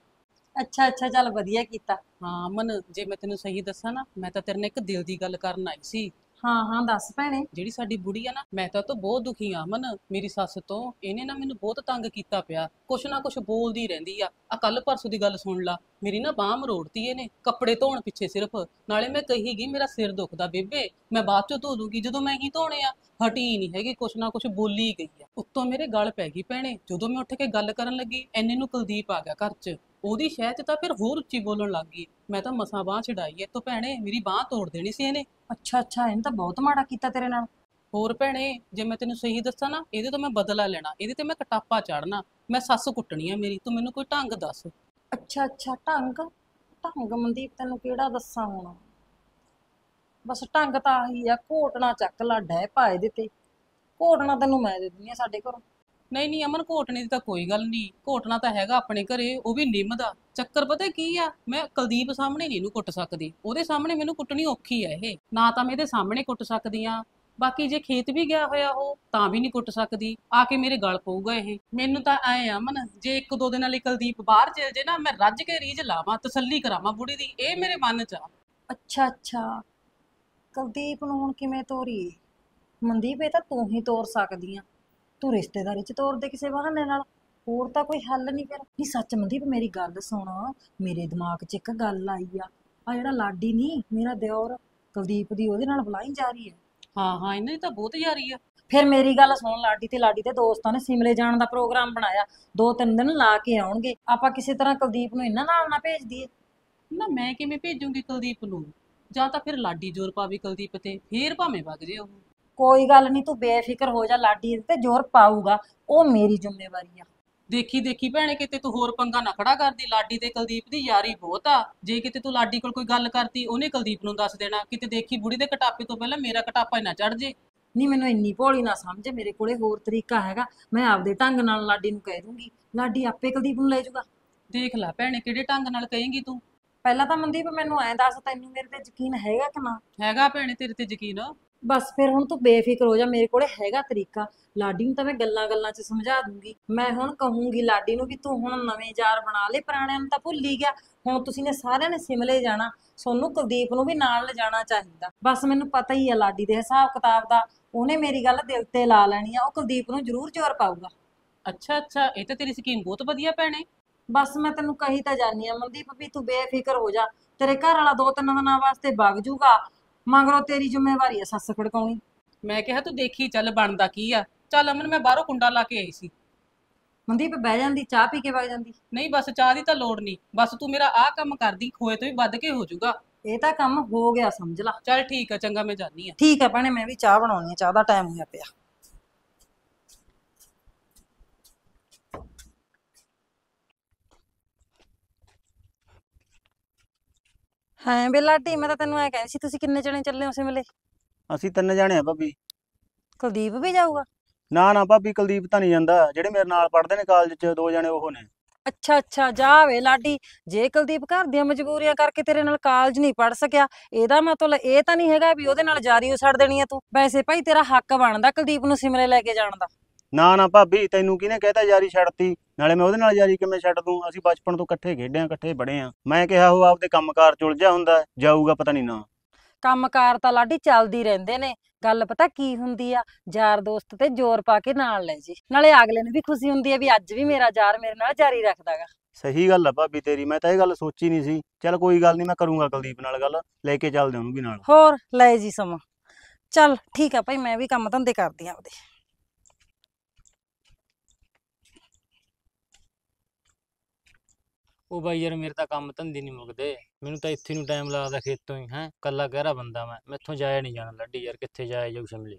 ਅੱਛਾ ਅੱਛਾ ਚੱਲ ਵਧੀਆ ਕੀਤਾ। ਹਾਂ ਅਮਨ ਜੇ ਮੈਂ ਤੈਨੂੰ ਸਹੀ ਦੱਸਾਂ ਨਾ ਮੈਂ ਤਾਂ ਤੇਰੇ ਨਾਲ ਇੱਕ ਦਿਲ ਦੀ ਗੱਲ ਕਰਨ ਆਈ ਸੀ। ਹਾਂ ਹਾਂ ਦੱਸ ਭੈਣੇ। ਜਿਹੜੀ ਸਾਡੀ ਬੁੜੀ ਆ ਨਾ ਮੈਂ ਤਾਂ ਉਹ ਤੋਂ ਬਹੁਤ ਦੁਖੀ ਆ ਅਮਨ। ਮੇਰੀ ਸੱਸ ਤੋਂ ਇਹਨੇ ਨਾ ਮੈਨੂੰ ਬਹੁਤ ਤੰਗ ਕੀਤਾ ਪਿਆ। ਕੁਛ ਨਾ ਕੁਛ ਬੋਲਦੀ ਰਹਿੰਦੀ ਆ। ਆ ਕੱਲ ਪਰਸੋਂ ਦੀ ਗੱਲ ਸੁਣ ਲਾ ਮੇਰੀ ਨਾ ਬਾਹ ਮਰੋੜਤੀ ਇਹਨੇ ਕੱਪੜੇ ਧੋਣ ਪਿੱਛੇ ਸਿਰਫ। ਨਾਲੇ ਮੈਂ ਕਹੀ ਗਈ ਮੇਰਾ ਸਿਰ ਦੁਖਦਾ ਬੇਬੇ ਮੈਂ ਬਾਅਦ ਚੋਂ ਧੋ ਦੂੰਗੀ ਜਦੋਂ ਮੈਂ ਹੀ ਧੋਣੇ ਆ। ਹਟੀ ਨਹੀਂ ਹੈਗੀ ਕੁਛ ਨਾ ਕੁਛ ਬੋਲੀ ਗਈ ਆ। ਉੱਤੋਂ ਮੇਰੇ ਗਲ ਪੈ ਗਈ ਭੈਣੇ ਜਦੋਂ ਮੈਂ ਉੱਠ ਕੇ ਗੱਲ ਕਰਨ ਲੱਗੀ ਐਨੇ ਨੂੰ ਕੁਲਦੀਪ ਆ ਗਿਆ ਘਰ 'ਚ। ਉਹਦੀ ਸ਼ਹਿ 'ਚ ਤਾਂ ਫਿਰ ਹੋਰ ਉੱਚੀ ਬੋਲਣ ਲੱਗ ਗਈ। ਮੈਂ ਤਾਂ ਮਸਾਂ ਬਾਹ ਛਡਾਈ ਐ। ਤੋਂ ਭੈਣੇ ਮੇਰੀ ਬਾਹ ਤੋੜ ਦੇਣੀ ਸੀ ਇਹਨੇ। ਅੱਛਾ ਅੱਛਾ ਇਹਨੇ ਤਾਂ ਬਹੁਤ ਮਾੜਾ ਕੀਤਾ ਤੇਰੇ ਨਾਲ। ਹੋਰ ਭੈਣੇ ਜੇ ਮੈਂ ਤੈਨੂੰ ਸਹੀ ਦੱਸਾਂ ਨਾ ਇਹਦੇ ਤੋਂ ਮੈਂ ਬਦਲਾ ਲੈਣਾ। ਇਹਦੇ ਤੇ ਮੈਂ ਕਟਾਪਾ ਚੜਨਾ। ਮੈਂ ਸੱਸ ਕੁੱਟਣੀ ਆ ਮੇਰੀ। ਤੂੰ ਮੈਨੂੰ ਕੋਈ ਢੰਗ ਦੱਸ। ਅੱਛਾ ਅੱਛਾ ਢੰਗ? ਢੰਗ ਮਨਦੀਪ ਤੈਨੂੰ ਕਿਹੜਾ ਦੱਸਾਂ ਹੁਣ? ਬਸ ਢੰਗ ਤਾਂ ਆਹੀ ਆ ਘੋਟਣਾ ਚੱਕ ਲਾ ਡਹਿ ਪਾ ਇਹਦੇ ਤੇ। ਘੋਟਣਾ ਤੈਨੂੰ ਮੈਂ ਦੇ ਦਿੰਦੀ ਆ ਸਾਡੇ ਘਰੋਂ। ਨਹੀਂ ਨਹੀਂ, ਅਮਨ, ਘੋਟਣੇ ਦੀ ਤਾਂ ਕੋਈ ਗੱਲ ਨਹੀਂ। ਘੋਟਣਾ ਤਾਂ ਹੈਗਾ ਆਪਣੇ ਘਰੇ, ਉਹ ਵੀ ਨਿੰਮ ਦਾ। ਚੱਕਰ ਪਤਾ ਕੀ ਆ? ਮੈਂ ਕੁਲਦੀਪ ਸਾਹਮਣੇ ਨਹੀਂ ਇਹਨੂੰ ਕੁੱਟ ਸਕਦੀ। ਉਹਦੇ ਸਾਹਮਣੇ ਮੈਨੂੰ ਕੁੱਟਣੀ ਔਖੀ ਆ ਇਹ। ਨਾ ਤਾਂ ਮੈਂ ਇਹਦੇ ਸਾਹਮਣੇ ਕੁੱਟ ਸਕਦੀ ਆ। ਬਾਕੀ ਜੇ ਖੇਤ ਵੀ ਗਿਆ ਹੋਇਆ ਉਹ, ਤਾਂ ਵੀ ਨਹੀਂ ਕੁੱਟ ਸਕਦੀ। ਆ ਕੇ ਮੇਰੇ ਗਲ ਪਊਗਾ ਇਹ। ਮੈਨੂੰ ਤਾਂ ਐ ਅਮਨ, ਜੇ ਇੱਕ ਦੋ ਦਿਨਾਂ ਲਈ ਕੁਲਦੀਪ ਬਾਹਰ ਚਲ ਜੇ ਨਾ, ਮੈਂ ਰੱਜ ਕੇ ਰੀਝ ਲਾਵਾਂ, ਤਸੱਲੀ ਕਰਾਵਾਂ ਬੁੜੀ ਦੀ। ਇਹ ਮੇਰੇ ਮਨ 'ਚ ਆ। ਅੱਛਾ ਅੱਛਾ। ਕੁਲਦੀਪ ਨੂੰ ਹੁਣ ਕਿਵੇਂ ਤੋਰੀਏ? ਮਨਦੀਪ, ਇਹ ਤਾਂ ਤੂੰ ਹੀ ਤੋਰ ਸਕਦੀ ਆ। ਤੂੰ ਰਿਸ਼ਤੇਦਾਰੀ ਚ ਤੋਰ ਦੇ ਕਿਸੇ ਬਹਾਨੇ ਨਾਲ। ਹੋਰ ਤਾਂ ਕੋਈ ਹੱਲ ਨਹੀਂ ਫਿਰ। ਨਹੀਂ ਸੱਚ ਮਨਦੀਪ ਮੇਰੀ ਗੱਲ ਸੁਣ। ਮੇਰੇ ਦਿਮਾਗ 'ਚ ਇੱਕ ਗੱਲ ਆਈ ਆ। ਆ ਜਿਹੜਾ ਲਾਡੀ ਨਹੀਂ ਮੇਰਾ ਦਿਓਰ ਕੁਲਦੀਪ ਦੀ ਉਹਦੇ ਨਾਲ ਬੁਲਾਈ ਜਾ ਰਹੀ ਹੈ ਹਾਂ ਹਾਂ ਇਹਨਾਂ ਦੀ ਤਾਂ ਬਹੁਤ ਯਾਰੀ ਆ। ਫਿਰ ਮੇਰੀ ਗੱਲ ਸੁਣ ਲਾਡੀ ਤੇ। ਲਾਡੀ ਦੇ ਦੋਸਤਾਂ ਨੇ ਸਿਮਲੇ ਜਾਣ ਦਾ ਪ੍ਰੋਗਰਾਮ ਬਣਾਇਆ। ਦੋ ਤਿੰਨ ਦਿਨ ਲਾ ਕੇ ਆਉਣਗੇ। ਆਪਾਂ ਕਿਸੇ ਤਰ੍ਹਾਂ ਕੁਲਦੀਪ ਨੂੰ ਇਹਨਾਂ ਨਾਲ ਨਾ ਭੇਜ ਦਈਏ। ਨਾ ਮੈਂ ਕਿਵੇਂ ਭੇਜੂੰਗੀ ਕੁਲਦੀਪ ਨੂੰ? ਜਾਂ ਤਾਂ ਫਿਰ ਲਾਡੀ ਜ਼ੋਰ ਪਾਵੇ ਕੁਲਦੀਪ ਤੇ। ਫੇਰ ਭਾਵੇਂ ਵਗ ਜੇ ਉਹ। ਕੋਈ ਗੱਲ ਨਹੀਂ ਤੂੰ ਬੇਫਿਕਰ ਹੋ ਜਾ ਲਾਡੀ ਇਹਦੇ ਤੇ ਜ਼ੋਰ ਪਾਊਗਾ। ਉਹ ਮੇਰੀ ਜ਼ਿੰਮੇਵਾਰੀ ਆ। ਦੇਖੀ ਦੇਖੀ ਭੈਣੇ ਕਿਤੇ ਤੂੰ ਹੋਰ ਪੰਗਾ ਨਾ ਖੜਾ ਕਰਦੀ। ਲਾਡੀ ਤੇ ਕੁਲਦੀਪ ਦੀ ਯਾਰੀ ਬਹੁਤ ਆ। ਜੇ ਕਿਤੇ ਤੂੰ ਲਾਡੀ ਕੋਲ ਕੋਈ ਗੱਲ ਕਰਤੀ ਉਹਨੇ ਕੁਲਦੀਪ ਨੂੰ ਦੱਸ ਦੇਣਾ। ਕਿਤੇ ਦੇਖੀ ਬੁੜੀ ਦੇ ਕਟਾਪੇ ਤੋਂ ਪਹਿਲਾਂ ਮੇਰਾ ਕਟਾਪਾ ਹੀ ਨਾ ਚੜ ਜੇ। ਨਹੀਂ ਮੈਨੂੰ ਇੰਨੀ ਭੋਲੀ ਨਾ ਸਮਝ। ਮੇਰੇ ਕੋਲੇ ਹੋਰ ਤਰੀਕਾ ਹੈਗਾ। ਮੈਂ ਆਪਦੇ ਢੰਗ ਨਾਲ ਲਾਡੀ ਨੂੰ ਕਹਿ ਦੂੰਗੀ। ਲਾਡੀ ਆਪੇ ਕੁਲਦੀਪ ਨੂੰ ਲੈ ਜਾਊਗਾ। ਦੇਖ ਲੈ ਭੈਣੇ ਕਿਹੜੇ ਢੰਗ ਨਾਲ ਕਹੇਂਗੀ ਤੂੰ? ਪਹਿਲਾਂ ਤਾਂ ਮਨਦੀਪ ਮੈਨੂੰ ਐਂ ਦੱਸ ਤੈਨੂੰ ਮੇਰੇ ਤੇ ਯਕੀਨ ਹੈਗਾ ਕਿ ਨਾ? ਹੈਗਾ ਭੈਣੇ ਤੇਰੇ ਤੇ ਯਕੀਨ। ਬਸ ਫਿਰ ਹੁਣ ਤੂੰ ਬੇਫਿਕਰ ਹੋ ਜਾ ਮੇਰੇ ਕੋਲੇ ਹੈਗਾ ਤਰੀਕਾ। ਲਾਡੀ ਨੂੰ ਤਾਂ ਮੈਂ ਗੱਲਾਂ-ਗੱਲਾਂ 'ਚ ਸਮਝਾ ਦੂੰਗੀ। ਮੈਂ ਹੁਣ ਕਹੂੰਗੀ ਲਾਡੀ ਨੂੰ ਵੀ ਤੂੰ ਹੁਣ ਨਵੇਂ ਯਾਰ ਬਣਾ ਲਏ ਪੁਰਾਣਿਆਂ ਨੂੰ ਤਾਂ ਭੁੱਲ ਹੀ ਗਿਆ। ਹੁਣ ਤੁਸੀਂ ਨੇ ਸਾਰਿਆਂ ਨੇ ਸਿਮਲੇ ਜਾਣਾ ਸੋਨੂੰ ਕੁਲਦੀਪ ਨੂੰ ਵੀ ਨਾਲ ਲਿਜਾਣਾ ਚਾਹੀਦਾ। ਬਸ ਮੈਨੂੰ ਪਤਾ ਹੀ ਆ ਲਾਡੀ ਦੇ ਹਿਸਾਬ ਕਿਤਾਬ ਦਾ ਉਹਨੇ ਮੇਰੀ ਗੱਲ ਦਿਲ ਤੇ ਲਾ ਲੈਣੀ ਆ ਉਹ ਕੁਲਦੀਪ ਨੂੰ ਜ਼ਰੂਰ ਜ਼ੋਰ ਪਾਊਗਾ। ਅੱਛਾ ਅੱਛਾ ਇਹ ਤਾਂ ਤੇਰੀ ਸਕੀਮ ਬਹੁਤ ਵਧੀਆ ਭੈਣੇ। ਬਸ ਮੈਂ ਤੈਨੂੰ ਕਹੀ ਤਾਂ ਜਾਨੀ ਆ ਮਨਦੀਪ ਵੀ ਤੂੰ ਬੇਫਿਕਰ ਹੋ ਜਾ ਤੇਰੇ ਘਰ ਵਾਲਾ ਦੋ ਤਿੰਨ ਦਿਨਾਂ ਵਾਸਤੇ ਵਗ ਜੂਗਾ। ਮਗਰੋਂ ਤੇਰੀ ਜ਼ਿੰਮੇਵਾਰੀ ਆ ਸੱਸ ਖੜਕਾਉਣੀ। ਮੈਂ ਕਿਹਾ ਤੂੰ ਦੇਖੀ ਚੱਲ ਬਣਦਾ ਕੀ ਆ। ਚੱਲ ਅਮਨ ਮੈਂ ਬਾਹਰੋਂ ਕੁੰਡਾ ਲਾ ਕੇ ਆਈ ਸੀ। ਮਨਦੀਪ ਬਹਿ ਜਾਂਦੀ ਚਾਹ ਪੀ ਕੇ ਵਗ ਜਾਂਦੀ। ਨਹੀਂ ਬਸ ਚਾਹ ਦੀ ਤਾਂ ਲੋੜ ਨਹੀਂ। ਬਸ ਤੂੰ ਮੇਰਾ ਆਹ ਕੰਮ ਕਰਦੀ ਖੋਏ ਤੋਂ ਵੀ ਵੱਧ ਕੇ ਹੋ ਜਾਊਗਾ। ਇਹ ਤਾਂ ਕੰਮ ਹੋ ਗਿਆ ਸਮਝ ਲਾ। ਚੱਲ ਠੀਕ ਆ ਚੰਗਾ ਮੈਂ ਜਾਨੀ ਆ। ਠੀਕ ਹੈ ਭੈਣੇ ਮੈਂ ਵੀ ਚਾਹ ਬਣਾਉਣੀ ਆ ਚਾਹ ਦਾ ਟਾਈਮ ਹੋਇਆ ਪਿਆ। ਹਾਂ ਬੇਲਾਟੀ ਮੈਂ ਤਾਂ ਤੈਨੂੰ ਐ ਕਹਿੰਦੀ ਸੀ ਤੁਸੀਂ ਕਿੰਨੇ ਜਣੇ ਚੱਲੇ ਹੋ ਸਿਮਲੇ ਅਸੀਂ ਤਿੰਨ ਜਾਣੇ ਆ ਭਾਬੀ। ਕੁਲਦੀਪ ਵੀ ਜਾਊਗਾ? ਨਾ ਨਾ ਭਾਬੀ ਕੁਲਦੀਪ ਤਾਂ ਨਹੀਂ ਜਾਂਦਾ। ਜਿਹੜੇ ਮੇਰੇ ਨਾਲ ਪੜ੍ਹਦੇ ਨੇ ਕਾਲਜ 'ਚ ਦੋ ਜਾਣੇ ਉਹ ਨੇ। ਅੱਛਾ ਅੱਛਾ ਜਾ ਵੇ ਲਾਡੀ ਜੇ ਕੁਲਦੀਪ ਘਰ ਦੀਆਂ ਮਜਬੂਰੀਆਂ ਕਰਕੇ ਤੇਰੇ ਨਾਲ ਕਾਲਜ ਨਹੀਂ ਪੜ ਸਕਿਆ ਇਹਦਾ ਮਤਲਬ ਇਹ ਤਾਂ ਨਹੀਂ ਹੈਗਾ ਵੀ ਉਹਦੇ ਨਾਲ ਜਾਰੀ ਛੱਡ ਦੇਣੀ ਆ ਤੂੰ। ਵੈਸੇ ਭਾਈ ਤੇਰਾ ਹੱਕ ਬਣਦਾ ਕੁਲਦੀਪ ਨੂੰ ਸਿਮਲੇ ਲੈ ਕੇ ਜਾਣ ਦਾ। ਨਾ ਨਾ ਭਾਬੀ ਤੈਨੂੰ ਕਿਹਨੇ ਕਹਿਤਾ ਯਾਰੀ ਛੱਡਤੀ? ਨਾਲੇ ਮੈਂ ਉਹਦੇ ਨਾਲ ਯਾਰੀ ਕਿਵੇਂ ਛੱਡ ਦੂੰ? ਅਸੀਂ ਬਚਪਨ ਤੋਂ ਇਕੱਠੇ ਖੇਡਿਆ ਇਕੱਠੇ ਬੜੇ ਆ। ਮੈਂ ਕਿਹਾ ਉਹ ਆਪਦੇ ਕੰਮਕਾਰ ਚ ਉਲਝਿਆ ਹੁੰਦਾ ਜਾਊਗਾ ਪਤਾ ਨਹੀਂ ਨਾ। ਕੰਮਕਾਰ ਤਾਂ ਲਾਡੀ ਚੱਲਦੀ ਰਹਿੰਦੇ ਨੇ। ਗੱਲ ਪਤਾ ਕੀ ਹੁੰਦੀ ਆ? ਯਾਰ ਦੋਸਤ ਤੇ ਜ਼ੋਰ ਪਾ ਕੇ ਨਾਲ ਲੈ ਜੇ। ਨਾਲੇ ਅਗਲੇ ਨੂੰ ਵੀ ਖੁਸ਼ੀ ਹੁੰਦੀ ਆ ਵੀ ਅੱਜ ਵੀ ਮੇਰਾ ਯਾਰ ਮੇਰੇ ਨਾਲ ਜਾਰੀ ਰੱਖਦਾਗਾ। ਸਹੀ ਗੱਲ ਆ ਭਾਬੀ ਤੇਰੀ ਮੈਂ ਤਾਂ ਇਹ ਗੱਲ ਸੋਚੀ ਨਹੀਂ ਸੀ। ਚੱਲ ਕੋਈ ਗੱਲ ਨਹੀਂ ਮੈਂ ਕਰੂੰਗਾ ਕੁਲਦੀਪ ਨਾਲ ਗੱਲ। ਲੈ ਕੇ ਚੱਲਦੇ ਉਹਨੂੰ ਵੀ ਨਾਲ। ਹੋਰ ਲੈ ਜੀ ਸਮਾਂ। ਚੱਲ ਠੀਕ ਆ ਭਾਈ ਮੈਂ ਵੀ ਕੰਮ ਧੰਦੇ ਕਰਦੀ ਆ ਆਪਦੇ। ਉਹ ਬਾਈ ਯਾਰ ਮੇਰੇ ਤਾਂ ਕੰਮ ਧੰਦੇ ਨਹੀਂ ਮੁੱਕਦੇ। ਮੈਨੂੰ ਤਾਂ ਇੱਥੇ ਨੂੰ ਟਾਈਮ ਲੱਗਦਾ ਖੇਤੋਂ ਹੀ ਹੈ। ਕੱਲਾ ਗਹਿਰਾ ਬੰਦਾ ਮੈਂ ਮੈਥੋਂ ਜਾਇਆ ਨਹੀਂ ਜਾਣਾ ਲੱਡੀ ਯਾਰ ਕਿੱਥੇ ਜਾਇਆ ਜਾਊ ਸ਼ਿਮਲੇ।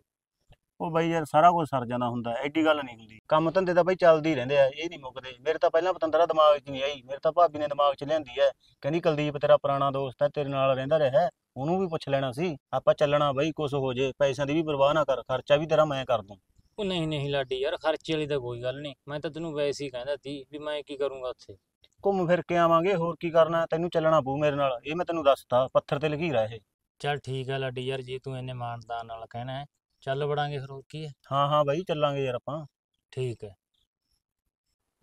ਉਹ ਬਾਈ ਯਾਰ ਸਾਰਾ ਕੁਝ ਸਰ ਜਾਂਦਾ ਹੁੰਦਾ ਐਡੀ ਗੱਲ ਨਹੀਂ ਹੁੰਦੀ। ਕੰਮ ਧੰਦੇ ਤਾਂ ਬਾਈ ਚੱਲਦੇ ਹੀ ਰਹਿੰਦੇ ਆ ਇਹ ਨਹੀਂ ਮੁੱਕਦੇ। ਮੇਰੇ ਤਾਂ ਪਹਿਲਾਂ ਪਤੰਦਰਾ ਦਿਮਾਗ 'ਚ ਨਹੀਂ ਆਈ ਮੇਰੇ ਤਾਂ ਭਾਬੀ ਨੇ ਦਿਮਾਗ 'ਚ ਲਿਆਂਦੀ ਐ। ਕਹਿੰਦੀ ਕੁਲਦੀਪ ਤੇਰਾ ਪੁਰਾਣਾ ਦੋਸਤ ਹੈ ਤੇਰੇ ਨਾਲ ਰਹਿੰਦਾ ਰਿਹਾ ਹੈ, ਉਹਨੂੰ ਵੀ ਪੁੱਛ ਲੈਣਾ ਸੀ। ਆਪਾਂ ਚੱਲਣਾ ਬਾਈ ਕੁਝ ਹੋ ਜੇ ਪੈਸਿਆਂ ਦੀ ਵੀ ਪਰਵਾਹ ਨਾ ਕਰ ਖਰਚਾ ਵੀ ਤੇਰਾ ਮੈਂ ਕਰ ਦੂੰ। ਉਹ ਨਹੀਂ ਨਹੀਂ ਲਾਡੀ ਯਾਰ ਖਰਚੇ ਵਾਲੀ ਤਾਂ ਕੋਈ ਗੱਲ ਨਹੀਂ ਮੈਂ ਤਾਂ ਤੈਨੂੰ ਵੈਸੇ ਹੀ ਕਹਿੰਦਾ ਸੀ ਵੀ ਮੈਂ ਕੀ ਕਰੂੰਗਾ ਉੱਥੇ। ਘੁੰਮ ਫਿਰ ਕੇ ਆਵਾਂਗੇ ਹੋਰ ਕੀ ਕਰਨਾ ਤੈਨੂੰ ਚੱਲਣਾ ਪਊ ਮੇਰੇ ਨਾਲ ਇਹ ਮੈਂ ਤੈਨੂੰ ਦੱਸਤਾ ਪੱਥਰ ਤੇ ਲਕੀਰਾ ਇਹ। ਚੱਲ ਠੀਕ ਆ ਲਾਡੀ ਯਾਰ ਜੇ ਤੂੰ ਇੰਨੇ ਮਾਨਦਾਨ ਨਾਲ ਕਹਿਣਾ ਹੈ ਚੱਲ ਵੜਾਂਗੇ ਫਿਰ ਹੋਰ ਕੀ ਹੈ। ਹਾਂ ਹਾਂ ਬਾਈ ਚੱਲਾਂਗੇ ਯਾਰ ਆਪਾਂ। ਠੀਕ ਹੈ।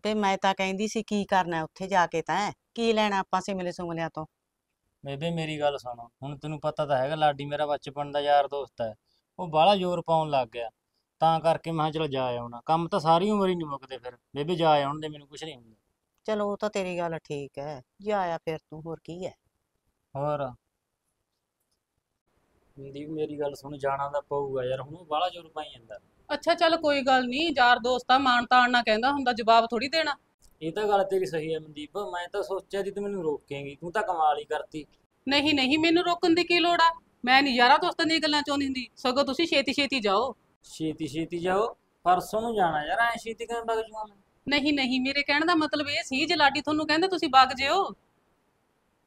ਤੇ ਮੈਂ ਤਾਂ ਕਹਿੰਦੀ ਸੀ ਕੀ ਕਰਨਾ ਉੱਥੇ ਜਾ ਕੇ ਤਾਂ ਕੀ ਲੈਣਾ ਆਪਾਂ ਸਿਮਲੇ ਸੁਮਲਿਆਂ ਤੋਂ? ਬੇਬੇ ਮੇਰੀ ਗੱਲ ਸੁਣ ਹੁਣ ਤੈਨੂੰ ਪਤਾ ਤਾਂ ਹੈਗਾ ਲਾਡੀ ਮੇਰਾ ਬਚਪਨ ਦਾ ਯਾਰ ਦੋਸਤ ਹੈ ਉਹ ਬਾਹਲਾ ਜ਼ੋਰ ਪਾਉਣ ਲੱਗ ਗਿਆ ਤਾਂ ਕਰਕੇ ਮੈਂ ਕਿਹਾ ਚਲੋ ਜਾ ਆਉਣਾ ਕੰਮ ਤਾਂ ਸਾਰੀ ਉਮਰ ਹੀ ਨਹੀਂ ਮੁੱਕਦੇ ਫਿਰ ਬੇਬੇ ਜਾ ਆਉਣ ਦੇ ਮੈਨੂੰ ਕੁਝ ਨਹੀਂ ਹੁੰਦਾ। ਚਲੋ ਉਹ ਤਾਂ ਤੇਰੀ ਗੱਲ ਠੀਕ ਹੈ ਜਾ ਆਇਆ ਫਿਰ ਤੂੰ ਹੋਰ ਕੀ ਹੈ? ਹੋਰ? ਦੀ ਮੇਰੀ ਗੱਲ ਸੁਣ ਜਾਣਾ ਤਾਂ ਪਊਗਾ ਯਾਰ ਹੁਣ ਉਹ ਬਾਹਲਾ ਜ਼ੋਰ ਪਾਈ ਜਾਂਦਾ। ਅੱਛਾ ਚੱਲ ਕੋਈ ਗੱਲ ਨਹੀਂ ਯਾਰ ਦੋਸਤਾ ਮਾਣ ਤਾਣ ਨਾ ਕਹਿੰਦਾ ਹੁੰਦਾ ਜਵਾਬ ਥੋੜੀ ਦੇਣਾ। ਇਹ ਤਾਂ ਗੱਲ ਤੇਰੀ ਸਹੀ ਹੈ ਮਨਦੀਪ ਮੈਂ ਤਾਂ ਸੋਚਿਆ ਸੀ ਤੂੰ ਮੈਨੂੰ ਰੋਕੇਂਗੀ ਤੂੰ ਤਾਂ ਕਮਾਲ ਹੀ ਕਰਤੀ। ਨਹੀਂ ਨਹੀਂ ਮੈਨੂੰ ਰੋਕਣ ਦੀ ਕੀ ਲੋੜ ਆ? ਮੈਂ ਨਹੀਂ ਯਾਰਾਂ ਦੋਸਤਾਂ ਦੀਆਂ ਗੱਲਾਂ ਚਾਹੁੰਦੀ ਹੁੰਦੀ ਸਗੋਂ ਤੁਸੀਂ ਛੇਤੀ ਛੇਤੀ ਜਾਓ। ਛੇਤੀ ਛੇਤੀ ਜਾਓ ਪਰਸੋਂ ਨੂੰ ਜਾਣਾ ਯਾਰ ਐ ਛੇਤੀ ਕਿਵੇਂ ਵਗ ਜੂਗਾ ਮੈਂ। ਨਹੀਂ ਨਹੀਂ ਮੇਰੇ ਕਹਿਣ ਦਾ ਮਤਲਬ ਇਹ ਸੀ ਜੇ ਲਾਡੀ ਤੁਹਾਨੂੰ ਕਹਿੰਦਾ ਤੁਸੀਂ ਵਗ ਜਿਓ।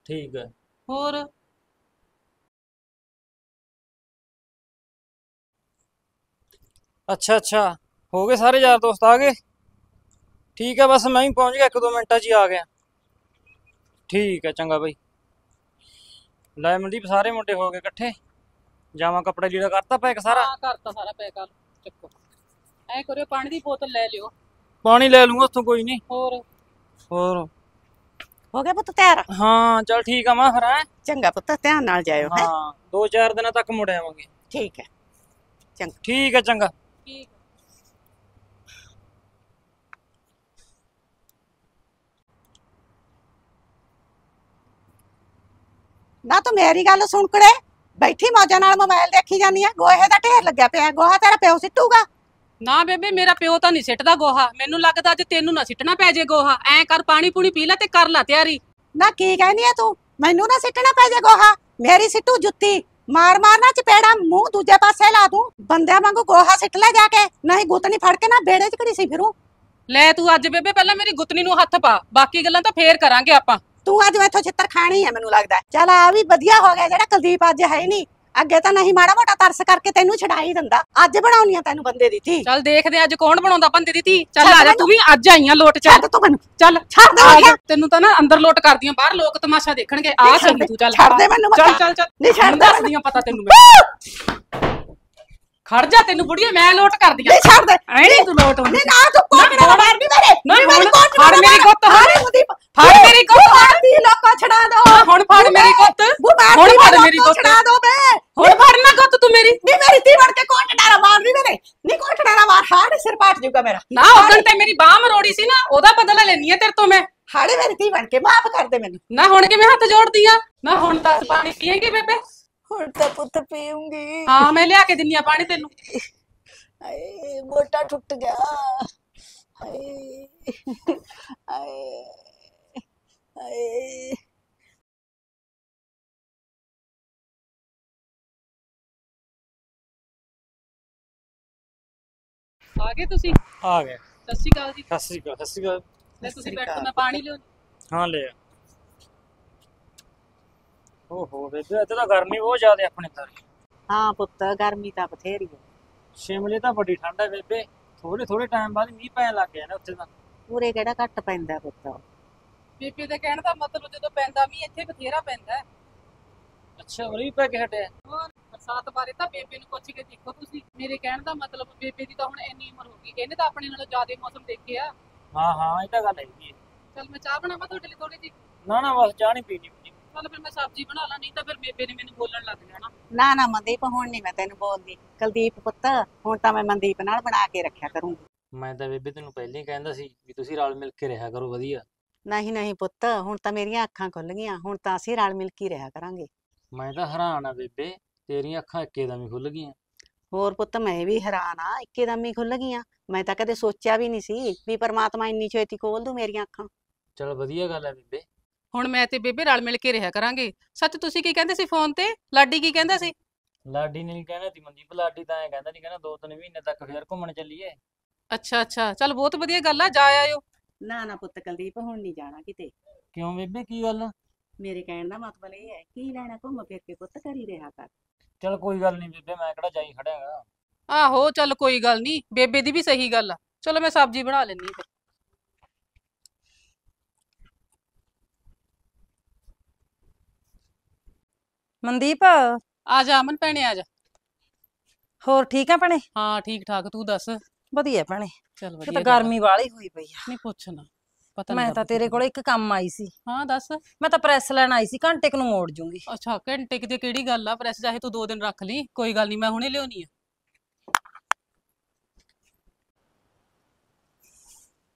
ਠੀਕ ਹੈ। ਹੋਰ? ਅੱਛਾ ਅੱਛਾ ਹੋ ਗਏ ਸਾਰੇ ਯਾਰ ਦੋਸਤ ਆ ਗਏ? ਠੀਕ ਹੈ ਬਸ ਮੈਂ ਹੀ ਪਹੁੰਚ ਗਿਆ ਇੱਕ ਦੋ ਮਿੰਟਾਂ 'ਚ ਹੀ ਆ ਗਿਆ। ਠੀਕ ਹੈ ਚੰਗਾ ਬਈ। ਲੈ ਮਨਦੀਪ ਸਾਰੇ ਮੁੰਡੇ ਹੋ ਗਏ ਇਕੱਠੇ। ਜਾਵਾਂ ਕੱਪੜੇ ਲੀੜਾ ਕਰਤਾ ਪੈਕ ਸਾਰਾ? ਹਾਂ ਕਰਤਾ ਸਾਰਾ ਪੈਕ ਕਰ ਚੱਕੋ। ਐ ਕਰਿਓ ਪਾਣੀ ਦੀ ਬੋਤਲ ਲੈ ਲਿਓ। ਪਾਣੀ ਲੈ ਲੂੰਗਾ ਉੱਥੋਂ ਕੋਈ ਨਹੀਂ। ਹੋਰ? ਹੋਰ। ਹੋ ਗਿਆ ਪੁੱਤ ਤਿਆਰ? ਹਾਂ ਚਲ ਠੀਕ ਆ ਮੈਂ ਫਿਰ ਹੈਂ। ਚੰਗਾ ਪੁੱਤ ਧਿਆਨ ਨਾਲ ਜਾਇਓ ਹੈ। ਹਾਂ ਦੋ ਚਾਰ ਦਿਨਾਂ ਤੱਕ ਮੁੜ ਆਵਾਂਗੇ। ਠੀਕ ਹੈ। ਠੀਕ ਹੈ ਚੰਗਾ। ਨਾ ਤੂੰ ਮੇਰੀ ਗੱਲ ਸੁਣ ਕੜੇ। ਬੈਠੀ ਮੌਜਾਂ ਨਾਲ ਮੋਬਾਈਲ ਦੇਖੀ ਜਾਂਦੀ ਆ ਗੋਹੇ ਦਾ ਢੇਰ ਲੱਗਿਆ ਪਿਆ ਗੋਹਾ ਤੇਰਾ ਪਿਓ ਸਿੱਟੂਗਾ। ਨਾ ਬੇਬੇ ਮੇਰਾ ਪਿਓ ਤਾਂ ਨਹੀਂ ਸਿੱਟਦਾ ਗੋਹਾ। ਮੈਨੂੰ ਲੱਗਦਾ ਅੱਜ ਤੈਨੂੰ ਨਾ ਸਿੱਟਣਾ ਪੈ ਜੇ ਗੋਹਾ। ਐ ਕਰ ਪਾਣੀ ਪੂਣੀ ਪੀ ਲੈ ਤੇ ਕਰ ਲੈ ਤਿਆਰੀ। ਨਾ ਕੀ ਕਹਿੰਦੀ ਆ ਤੂੰ? ਮੈਨੂੰ ਨਾ ਸਿੱਟਣਾ ਪੈ ਜੇ ਗੋਹਾ। ਮੇਰੀ ਸਿੱਟੂ ਜੁੱਤੀ। ਮਾਰ ਮਾਰ ਨਾ ਚਪੇੜਾ ਮੂੰਹ ਦੂਜੇ ਪਾਸੇ ਲਾ ਦੂੰ। ਬੰਦਿਆਂ ਵਾਂਗੂ ਗੋਹਾ ਸਿੱਟ ਲੈ ਜਾ ਕੇ। ਨਹੀਂ ਗੁੱਤਨੀ ਫੜ ਕੇ ਨਾ ਬੇੜੇ 'ਚ ਘੜੀ ਸੀ ਫਿਰੂ। ਲੈ ਤੂੰ ਅੱਜ ਬੇਬੇ ਪਹਿਲਾਂ ਮੇਰੀ ਗੁੱਤਨੀ ਨੂੰ ਹੱਥ ਪਾ। ਬਾਕੀ ਗੱਲਾਂ ਤਾਂ ਫੇਰ ਕਰਾਂਗੇ ਆਪਾਂ। ਤੂੰ ਅੱਜ ਮੈਥੋਂ ਛਿੱਤਰ ਖਾਣੀ ਹੈ ਮੈਨੂੰ ਲੱਗਦਾ। ਚੱਲ ਆ ਵੀ ਵਧੀਆ ਹੋ ਗਿਆ ਜਿਹੜਾ ਕੁਲਦੀਪ ਅੱਜ ਹੈ ਨਹੀਂ। ਅੱਗੇ ਤਾਂ ਨਹੀਂ ਮਾੜਾ ਮੋਟਾ ਤਰਸ ਕਰਕੇ ਤੈਨੂੰ ਛਡਾ ਹੀ ਦਿੰਦਾ। ਅੱਜ ਬਣਾਉਣੀ ਆ ਤੈਨੂੰ ਬੰਦੇ ਦੀ ਧੀ। ਚੱਲ ਦੇਖਦੇ ਹਾਂ ਅੱਜ ਕੌਣ ਬਣਾਉਂਦਾ ਬੰਦੇ ਦੀ ਧੀ। ਚੱਲ ਆ ਜਾ। ਤੂੰ ਵੀ ਅੱਜ ਆਈਆਂ ਲੋਟ ਚੱਲ ਛੱਡ ਤੂੰ ਮੈਨੂੰ। ਚੱਲ ਛੱਡ ਦੇ ਆ। ਜਾ। ਤੈਨੂੰ ਤਾਂ ਨਾ ਅੰਦਰ ਲੋਟ ਕਰਦੀਆਂ ਬਾਹਰ ਲੋਕ ਤਮਾਸ਼ਾ ਦੇਖਣਗੇ। ਆ ਨਹੀਂ, ਛੱਡ ਚੱਲ ਦੇ, ਤੂੰ ਚੱਲ। ਛੱਡ ਦੇ ਮੈਨੂੰ ਚੱਲ ਮੱਤਾ। ਚੱਲ ਚੱਲ। ਨਹੀਂ ਛੱਡ ਦੇ ਆਂ ਪਤਾ ਤੈਨੂੰ ਮੈਂ। ਖੜ ਜਾ ਤੈਨੂੰ ਬੁੜੀਏ ਮੈਂ ਲੋਟ ਕਰਦੀ ਆਂ। ਨਹੀਂ ਛੱਡ ਦੇ। ਐ ਨਹੀਂ ਤੂੰ ਲੋਟ ਹੁੰਦੀ। ਨਹੀਂ ਨਾ ਤੂੰ ਹੁਣ- ਮਾਰਨੀ ਮੇਰੇ ਨਹੀਂ, ਮੇਰੀ। ਹੁਣ ਕੋਟੜਾ ਫੜ ਮੇਰੀ ਗੁੱਤ। ਹਾਰੇ ਫੜ ਮੇਰੀ ਗੁੱਤ, ਹੁਣ। ਦੀ ਲੋਕੋ ਛੜਾ ਦੋ। ਹੁਣ ਫੜ ਮੇਰੀ ਗੁੱਤ। ਮਾਰ ਹੁਣ ਫੜ ਮੇਰੀ ਗੁੱਤ। ਛੜਾ ਦੋ ਬੇ ਹੁਣ ਫੜਨਾ ਗੁੱਤ ਤੂੰ ਮੇਰੀ। ਨਹੀਂ ਮੇਰੀ ਧੀ ਵੜ ਕੇ ਕੋਟੜਾ ਮਾਰਨੀ ਮੇਰੇ। ਨਹੀਂ ਕੋਟੜਾ ਮਾਰ ਹਾੜੇ ਸਿਰ ਪਾਟ ਜੂਗਾ ਮੇਰਾ। ਨਾ ਉਦੋਂ ਤੇ ਮੇਰੀ ਬਾਹ ਮਰੋੜੀ ਸੀ ਨਾ ਉਹਦਾ ਬਦਲਾ ਲੈਣੀ ਆ ਤੇਰੇ ਤੋਂ ਮੈਂ। ਹਾੜੇ ਮੇਰੀ ਧੀ ਬਣ ਕੇ ਮਾਫ ਕਰ ਦੇ ਮੈਨੂੰ। ਨਾ ਹੁਣ ਕਿਵੇਂ ਹੱਥ ਜੋੜਦੀ ਆ? ਨਾ ਹੁਣ ਤਾਂ ਪਾਣੀ ਪੀਏਗੀ ਬੇਬੇ। ਹੁਣ ਤਾਂ ਪੁੱਤ ਪੀਉਂਗੀ ਹਾਂ ਮੈਂ ਲਿਆ ਕੇ ਦਿੰਨੀ ਆ ਪਾਣੀ ਤੈਨੂੰ। ਹਾਏ ਮੋਟਾ ਟੁੱਟ ਗਿਆ। ਹਾਏ ਹਾਏ ਹਾਏ। ਆ ਗਏ ਤੁਸੀਂ? ਆ ਗਿਆ ਸਤਿ ਸ਼੍ਰੀ ਅਕਾਲ ਜੀ। ਸਤਿ ਸ੍ਰੀ ਅਕਾਲ ਸਤਿ ਸ੍ਰੀ ਅਕਾਲ। ਲੈ ਤੁਸੀਂ ਬੈਠੋ। ਮੈਂ ਪਾਣੀ ਲਿਓ ਹਾਂ ਲੈ ਆ ਓਹੋ ਬੇਬੇ ਇੱਥੇ ਤਾਂ ਗਰਮੀ ਬਹੁਤ ਜ਼ਿਆਦਾ ਆਪਣੇ ਤਾਂ। ਹਾਂ ਪੁੱਤ ਗਰਮੀ ਤਾਂ ਬਥੇਰੀ ਹੈ ਸ਼ਿਮਲੇ ਤਾਂ ਬੜੀ ਠੰਡ ਹੈ ਬੇਬੇ। ਥੋੜੇ ਥੋੜੇ ਟਾਈਮ ਬਾਅਦ ਮੀਂਹ ਪੈਣ ਲੱਗ ਗਿਆ ਨਾ ਉੱਥੇ ਤਾਂ। ਪੂਰੇ ਕਿਹੜਾ ਘੱਟ ਪੈਂਦਾ ਪੁੱਤ? ਬੀਬੀ ਦੇ ਕਹਿਣ ਦਾ ਮਤਲਬ ਜਦੋਂ ਪੈਂਦਾ ਵੀ ਇੱਥੇ ਬਥੇਰਾ ਪੈਂਦਾ। ਹੈ। ਅੱਛਾ ਉਰੇ ਵੀ ਪੈ ਕੇ ਹਟਿਆ। ਹੋਰ ਬਰਸਾਤ ਬਾਰੇ ਤਾਂ ਬੇਬੇ ਨੂੰ ਪੁੱਛ ਕੇ ਦੇਖੋ ਤੁਸੀਂ। ਮੇਰੇ ਕਹਿਣ ਦਾ ਮਤਲਬ ਬੇਬੇ ਦੀ ਤਾਂ ਹੁਣ ਇੰਨੀ ਉਮਰ ਹੋ ਗਈ। ਇਹਨੇ ਤਾਂ ਆਪਣੇ ਨਾਲੋਂ ਜ਼ਿਆਦਾ ਮੌਸਮ ਦੇਖਿਆ। ਹਾਂ ਹਾਂ ਇਹ ਤਾਂ ਗੱਲ ਹੈਗੀ ਹੈ ਚਲ ਮੈਂ ਚਾਹ ਬਣਾਵਾਂ ਤੁਹਾਡੇ ਲਈ ਥੋੜੀ ਜੀ ਨਾ ਨਾ ਬਸ ਚਾਹ ਨਹੀਂ ਪੀਣੀ ਪੀਣੀ। ਚਲ ਫਿਰ ਮੈਂ ਸਬਜ਼ੀ ਬਣਾ ਲਾਂ ਨਹੀਂ ਤਾਂ ਫਿਰ ਬੇਬੇ ਨੇ ਮੈਨੂੰ ਬੋਲਣ ਲੱਗ ਜਾਣਾ। ਨਾ ਨਾ ਮਨਦੀਪ ਹੁਣ ਨਹੀਂ ਮੈਂ ਤੈਨੂੰ ਬੋਲਦੀ। ਕੁਲਦੀਪ ਪੁੱਤ ਹੁਣ ਤਾਂ ਮੈਂ ਮਨਦੀਪ ਨਾਲ ਬਣਾ ਕੇ ਰੱਖਿਆ ਕਰੂੰਗੀ। ਮੈਂ ਤਾਂ ਬੇਬੇ ਤੈਨੂੰ ਪਹਿਲਾਂ ਹੀ ਕਹਿੰਦਾ ਸੀ ਵੀ ਤੁਸੀਂ ਰਲ ਮਿਲ ਕੇ ਰਿਹਾ ਕਰੋ ਵਧੀਆ। ਨਹੀਂ ਨਹੀਂ ਪੁੱਤ ਹੁਣ ਤਾਂ ਮੇਰੀਆਂ ਅੱਖਾਂ ਖੁੱਲ ਗਈਆਂ ਹੁਣ ਤਾਂ ਅਸੀਂ ਰਲ ਮਿਲ ਕੇ ਹੀ ਰਿਹਾ ਕਰਾਂਗੇ। ਮੈਂ ਤਾਂ ਹੈਰਾਨ ਆ ਬੇਬੇ ਤੇਰੀਆਂ ਅੱਖਾਂ ਇੱਕੇਦਮ ਹੀ ਖੁੱਲ ਗਈਆਂ ਹੋਰ ਪੁੱਤ ਮੈਂ ਵੀ ਹੈਰਾਨ ਆ ਇੱਕਦਮ ਹੀ ਖੁੱਲ ਗਈਆਂ ਮੈਂ ਤਾਂ ਕਦੇ ਸੋਚਿਆ ਵੀ ਨਹੀਂ ਸੀ ਵੀ ਪਰਮਾਤਮਾ ਇੰਨੀ ਛੇਤੀ ਖੋਲ ਦੂ ਮੇਰੀਆਂ ਅੱਖਾਂ। ਚਲ ਵਧੀਆ ਗੱਲ ਹੈ ਬੇਬੇ ਹੁਣ ਮੈਂ ਤੇ ਬੇਬੇ ਰਲ ਮਿਲ ਕੇ ਰਿਹਾ ਕਰਾਂਗੇ। ਸੱਚ ਤੁਸੀਂ ਕੀ ਕਹਿੰਦੇ ਸੀ ਫੋਨ ਤੇ? ਲਾਡੀ ਕੀ ਕਹਿੰਦਾ ਸੀ? ਲਾਡੀ ਨੇ ਨਹੀਂ ਕਹਿਣਾ ਤੀ ਮਨਦੀਪ ਲਾਡੀ ਤਾਂ ਐਂ ਕਹਿੰਦਾ ਨਹੀਂ ਕਹਿੰਦਾ ਦੋ ਤਿੰਨ ਮਹੀਨੇ ਤੱਕ ਫੇਰ ਘੁੰਮਣ ਚੱਲੀਏ। ਅੱਛਾ ਅੱਛਾ। ਚਲ ਬਹੁਤ ਵਧੀਆ ਗੱਲ ਆ ਜਾ ਆਇਓ। ਨਾ ਨਾ ਪੁੱਤ ਕੁਲਦੀਪ ਹੁਣ ਨਹੀਂ ਜਾਣਾ ਕਿਤੇ। ਕਿਉਂ ਬੇਬੇ ਕੀ ਗੱਲ ਮੇਰੇ ਕਹਿਣ ਦਾ ਮਤਲਬ ਇਹ ਹੈ ਕੀ ਲੈਣਾ ਘੁੰਮ ਫਿਰ ਕੇ ਪੁੱਤ ਕਰੀ ਰਿਹਾ ਕਰ। ਚਲ ਕੋਈ ਗੱਲ ਨਹੀਂ ਬੇਬੇ ਮੈਂ ਕਿਹੜਾ ਜਾਈ ਖੜਾਂਗਾ ਆਹੋ ਚੱਲ ਕੋਈ ਗੱਲ ਨਹੀਂ ਬੇਬੇ ਦੀ ਵੀ ਸਹੀ ਗੱਲ ਆ। ਚਲੋ ਮੈਂ ਸਬਜ਼ੀ ਬਣਾ ਲੈਣੀ ਫਿਰ। ਮਨਦੀਪ? ਆ ਜਾ ਅਮਨ ਭੈਣੇ ਆ ਜਾ। ਹੋਰ ਠੀਕ ਆ ਭੈਣੇ? ਹਾਂ ਠੀਕ ਠਾਕ ਤੂੰ ਦੱਸ? ਵਧੀਆ ਭੈਣੇ। ਚੱਲ ਕਿ ਵਧੀਆ ਤਾਂ। ਗਰਮੀ ਵਾਲੀ ਹੋਈ ਪਈ ਆ। ਨਹੀਂ ਪੁੱਛਣਾ ਪਤਾ ਮੈਂ ਤਾਂ ਤੇਰੇ ਕੋਲ ਇੱਕ ਕੰਮ ਆਈ ਸੀ। ਹਾਂ ਦੱਸ। ਮੈਂ ਤਾਂ ਪ੍ਰੈਸ ਲੈਣ ਆਈ ਸੀ ਘੰਟੇ ਕੁ ਨੂੰ ਮੋੜ ਜੂੰਗੀ। ਅੱਛਾ ਘੰਟੇ ਕਿਤੇ ਕਿਹੜੀ ਗੱਲ ਆ? ਪ੍ਰੈਸ ਚਾਹੇ ਤੂੰ ਦੋ ਦਿਨ ਰੱਖ ਲਈ ਕੋਈ ਗੱਲ ਨਹੀਂ ਮੈਂ ਹੁਣੇ ਲਿਆਉਣੀ ਆ।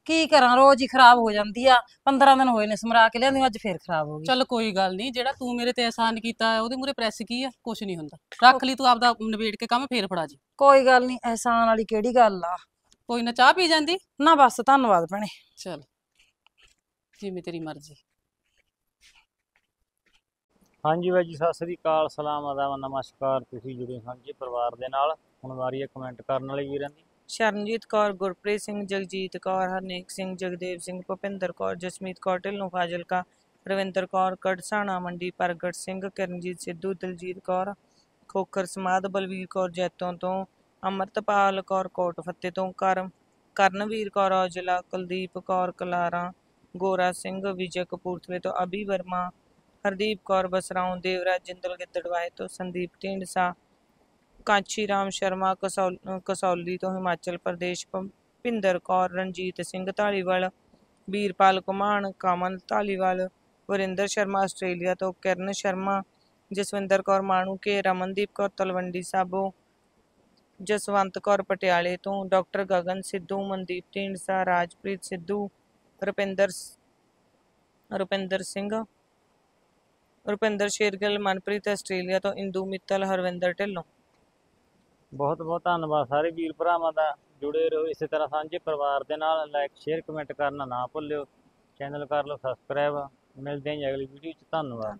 ਕੀ ਕਰਾਂ ਰੋਜ਼ ਹੀ ਖਰਾਬ ਹੋ ਜਾਂਦੀ ਆ 15 ਦਿਨ ਹੋਏ ਨੇ ਸਮਰਾ ਕੇ ਲਿਆਂਦੀ ਅੱਜ ਫੇਰ ਖਰਾਬ ਹੋ ਗਈ। ਚੱਲ ਕੋਈ ਗੱਲ ਨਹੀਂ ਜਿਹੜਾ ਤੂੰ ਮੇਰੇ ਤੇ ਅਹਿਸਾਨ ਕੀਤਾ ਉਹਦੇ ਮੂਰੇ ਪ੍ਰੈਸ ਕੀ ਆ? ਕੁਛ ਨਹੀਂ ਹੁੰਦਾ। ਰੱਖ ਲਈ ਤੂੰ ਆਪਦਾ ਨਿਬੇੜ ਕੇ ਕੰਮ ਫੇਰ ਫੜਾ ਜੀ। ਕੋਈ ਗੱਲ ਨਹੀਂ ਅਹਿਸਾਨ ਵਾਲੀ ਕਿਹੜੀ ਗੱਲ ਆ? ਕੋਈ ਨਾ ਚਾਹ ਪੀ ਜਾਂਦੀ? ਨਾ ਬਸ ਧੰਨਵਾਦ ਭੈਣੇ। ਚੱਲ ਜਿਵੇਂ ਤੇਰੀ ਮਰਜ਼ੀ। ਹਾਂਜੀ ਬਾਈ ਜੀ ਸਤਿ ਸ੍ਰੀ ਅਕਾਲ ਸਲਾਮ ਆਦਾਬ ਨਮਸਕਾਰ। ਤੁਸੀਂ ਜੁੜੇ ਸਾਂਝੇ ਪਰਿਵਾਰ ਦੇ ਨਾਲ। ਹੁਣ ਵਾਰੀ ਹੈ ਕਮੈਂਟ ਕਰਨ ਵਾਲੀ ਵੀਰਾਂ ਦੀ। ਸ਼ਰਨਜੀਤ ਕੌਰ, ਗੁਰਪ੍ਰੀਤ ਸਿੰਘ, ਜਗਜੀਤ ਕੌਰ, ਹਰਨੇਕ ਸਿੰਘ, ਜਗਦੇਵ ਸਿੰਘ, ਭੁਪਿੰਦਰ ਕੌਰ, ਜਸਮੀਤ ਕੌਰ, ਢਿੱਲੋਂ ਫਾਜ਼ਿਲਕਾ, ਰਵਿੰਦਰ ਕੌਰ, ਕੜਸਾਣਾ, ਮੰਡੀ ਪ੍ਰਗਟ ਸਿੰਘ, ਕਿਰਨਜੀਤ ਸਿੱਧੂ, ਦਲਜੀਤ ਕੌਰ, ਖੋਖਰ ਸਮਾਦ, ਬਲਵੀਰ ਕੌਰ, ਜੈਤੋਂ ਤੋਂ ਅਮਰਤਪਾਲ ਕੌਰ, ਕੋਟ ਫੱਤੇ ਤੋਂ ਕਰਮ ਕਰਨਵੀਰ ਕੌਰ, ਔਜਲਾ, ਕੁਲਦੀਪ ਕੌਰ, ਕਲਾਰਾ, ਗੋਰਾ ਸਿੰਘ, ਵਿਜੇ ਕਪੂਰਥਲੇ ਤੋਂ ਅਭੀ ਵਰਮਾ, ਹਰਦੀਪ ਕੌਰ, ਬਸਰਾਉਂ, ਦੇਵਰਾਜ, ਜਿੰਦਲ ਗਿੱਦੜਵਾਏ ਤੋਂ ਸੰਦੀਪ ਢੀਂਡਸਾ ਕਾਂਚੀ ਰਾਮ ਸ਼ਰਮਾ, ਕਸੌਲ, ਕਸੌਲੀ ਤੋਂ ਹਿਮਾਚਲ ਪ੍ਰਦੇਸ਼ ਭਿੰਦਰ ਕੌਰ, ਰਣਜੀਤ ਸਿੰਘ ਢਾਲੀਵਾਲ ਵੀਰਪਾਲ ਕੁਮਾਨ ਕਮਲ ਢਾਲੀਵਾਲ ਵਰਿੰਦਰ ਸ਼ਰਮਾ ਆਸਟ੍ਰੇਲੀਆ ਤੋਂ ਕਿਰਨ ਸ਼ਰਮਾ, ਜਸਵਿੰਦਰ ਕੌਰ ਮਾਣੂ ਕੇ, ਰਮਨਦੀਪ ਕੌਰ ਤਲਵੰਡੀ ਸਾਬੋ, ਜਸਵੰਤ ਕੌਰ ਪਟਿਆਲੇ ਤੋਂ ਡਾਕਟਰ ਗਗਨ ਸਿੱਧੂ, ਮਨਦੀਪ ਢੀਂਡਸਾ, ਰਾਜਪ੍ਰੀਤ ਸਿੱਧੂ, ਰੁਪਿੰਦਰ ਰੁਪਿੰਦਰ ਸਿੰਘ, ਰੁਪਿੰਦਰ ਸ਼ੇਰਗਿੱਲ, ਮਨਪ੍ਰੀਤ ਆਸਟ੍ਰੇਲੀਆ ਤੋਂ ਇੰਦੂ ਮਿੱਤਲ, ਹਰਵਿੰਦਰ ਢਿੱਲੋਂ। ਬਹੁਤ ਬਹੁਤ ਧੰਨਵਾਦ ਸਾਰੇ ਵੀਰ ਭਰਾਵਾਂ ਦਾ। ਜੁੜੇ ਰਹੋ ਇਸੇ ਤਰ੍ਹਾਂ ਸਾਂਝੇ ਪਰਿਵਾਰ ਦੇ ਨਾਲ। ਲਾਈਕ ਸ਼ੇਅਰ ਕਮੈਂਟ ਕਰਨਾ ਨਾ ਭੁੱਲਿਓ। ਚੈਨਲ ਕਰ ਲਓ ਸਬਸਕ੍ਰਾਈਬ ਮਿਲਦੇ ਹਾਂ ਜੀ ਅਗਲੀ ਵੀਡੀਓ 'ਚ। ਧੰਨਵਾਦ।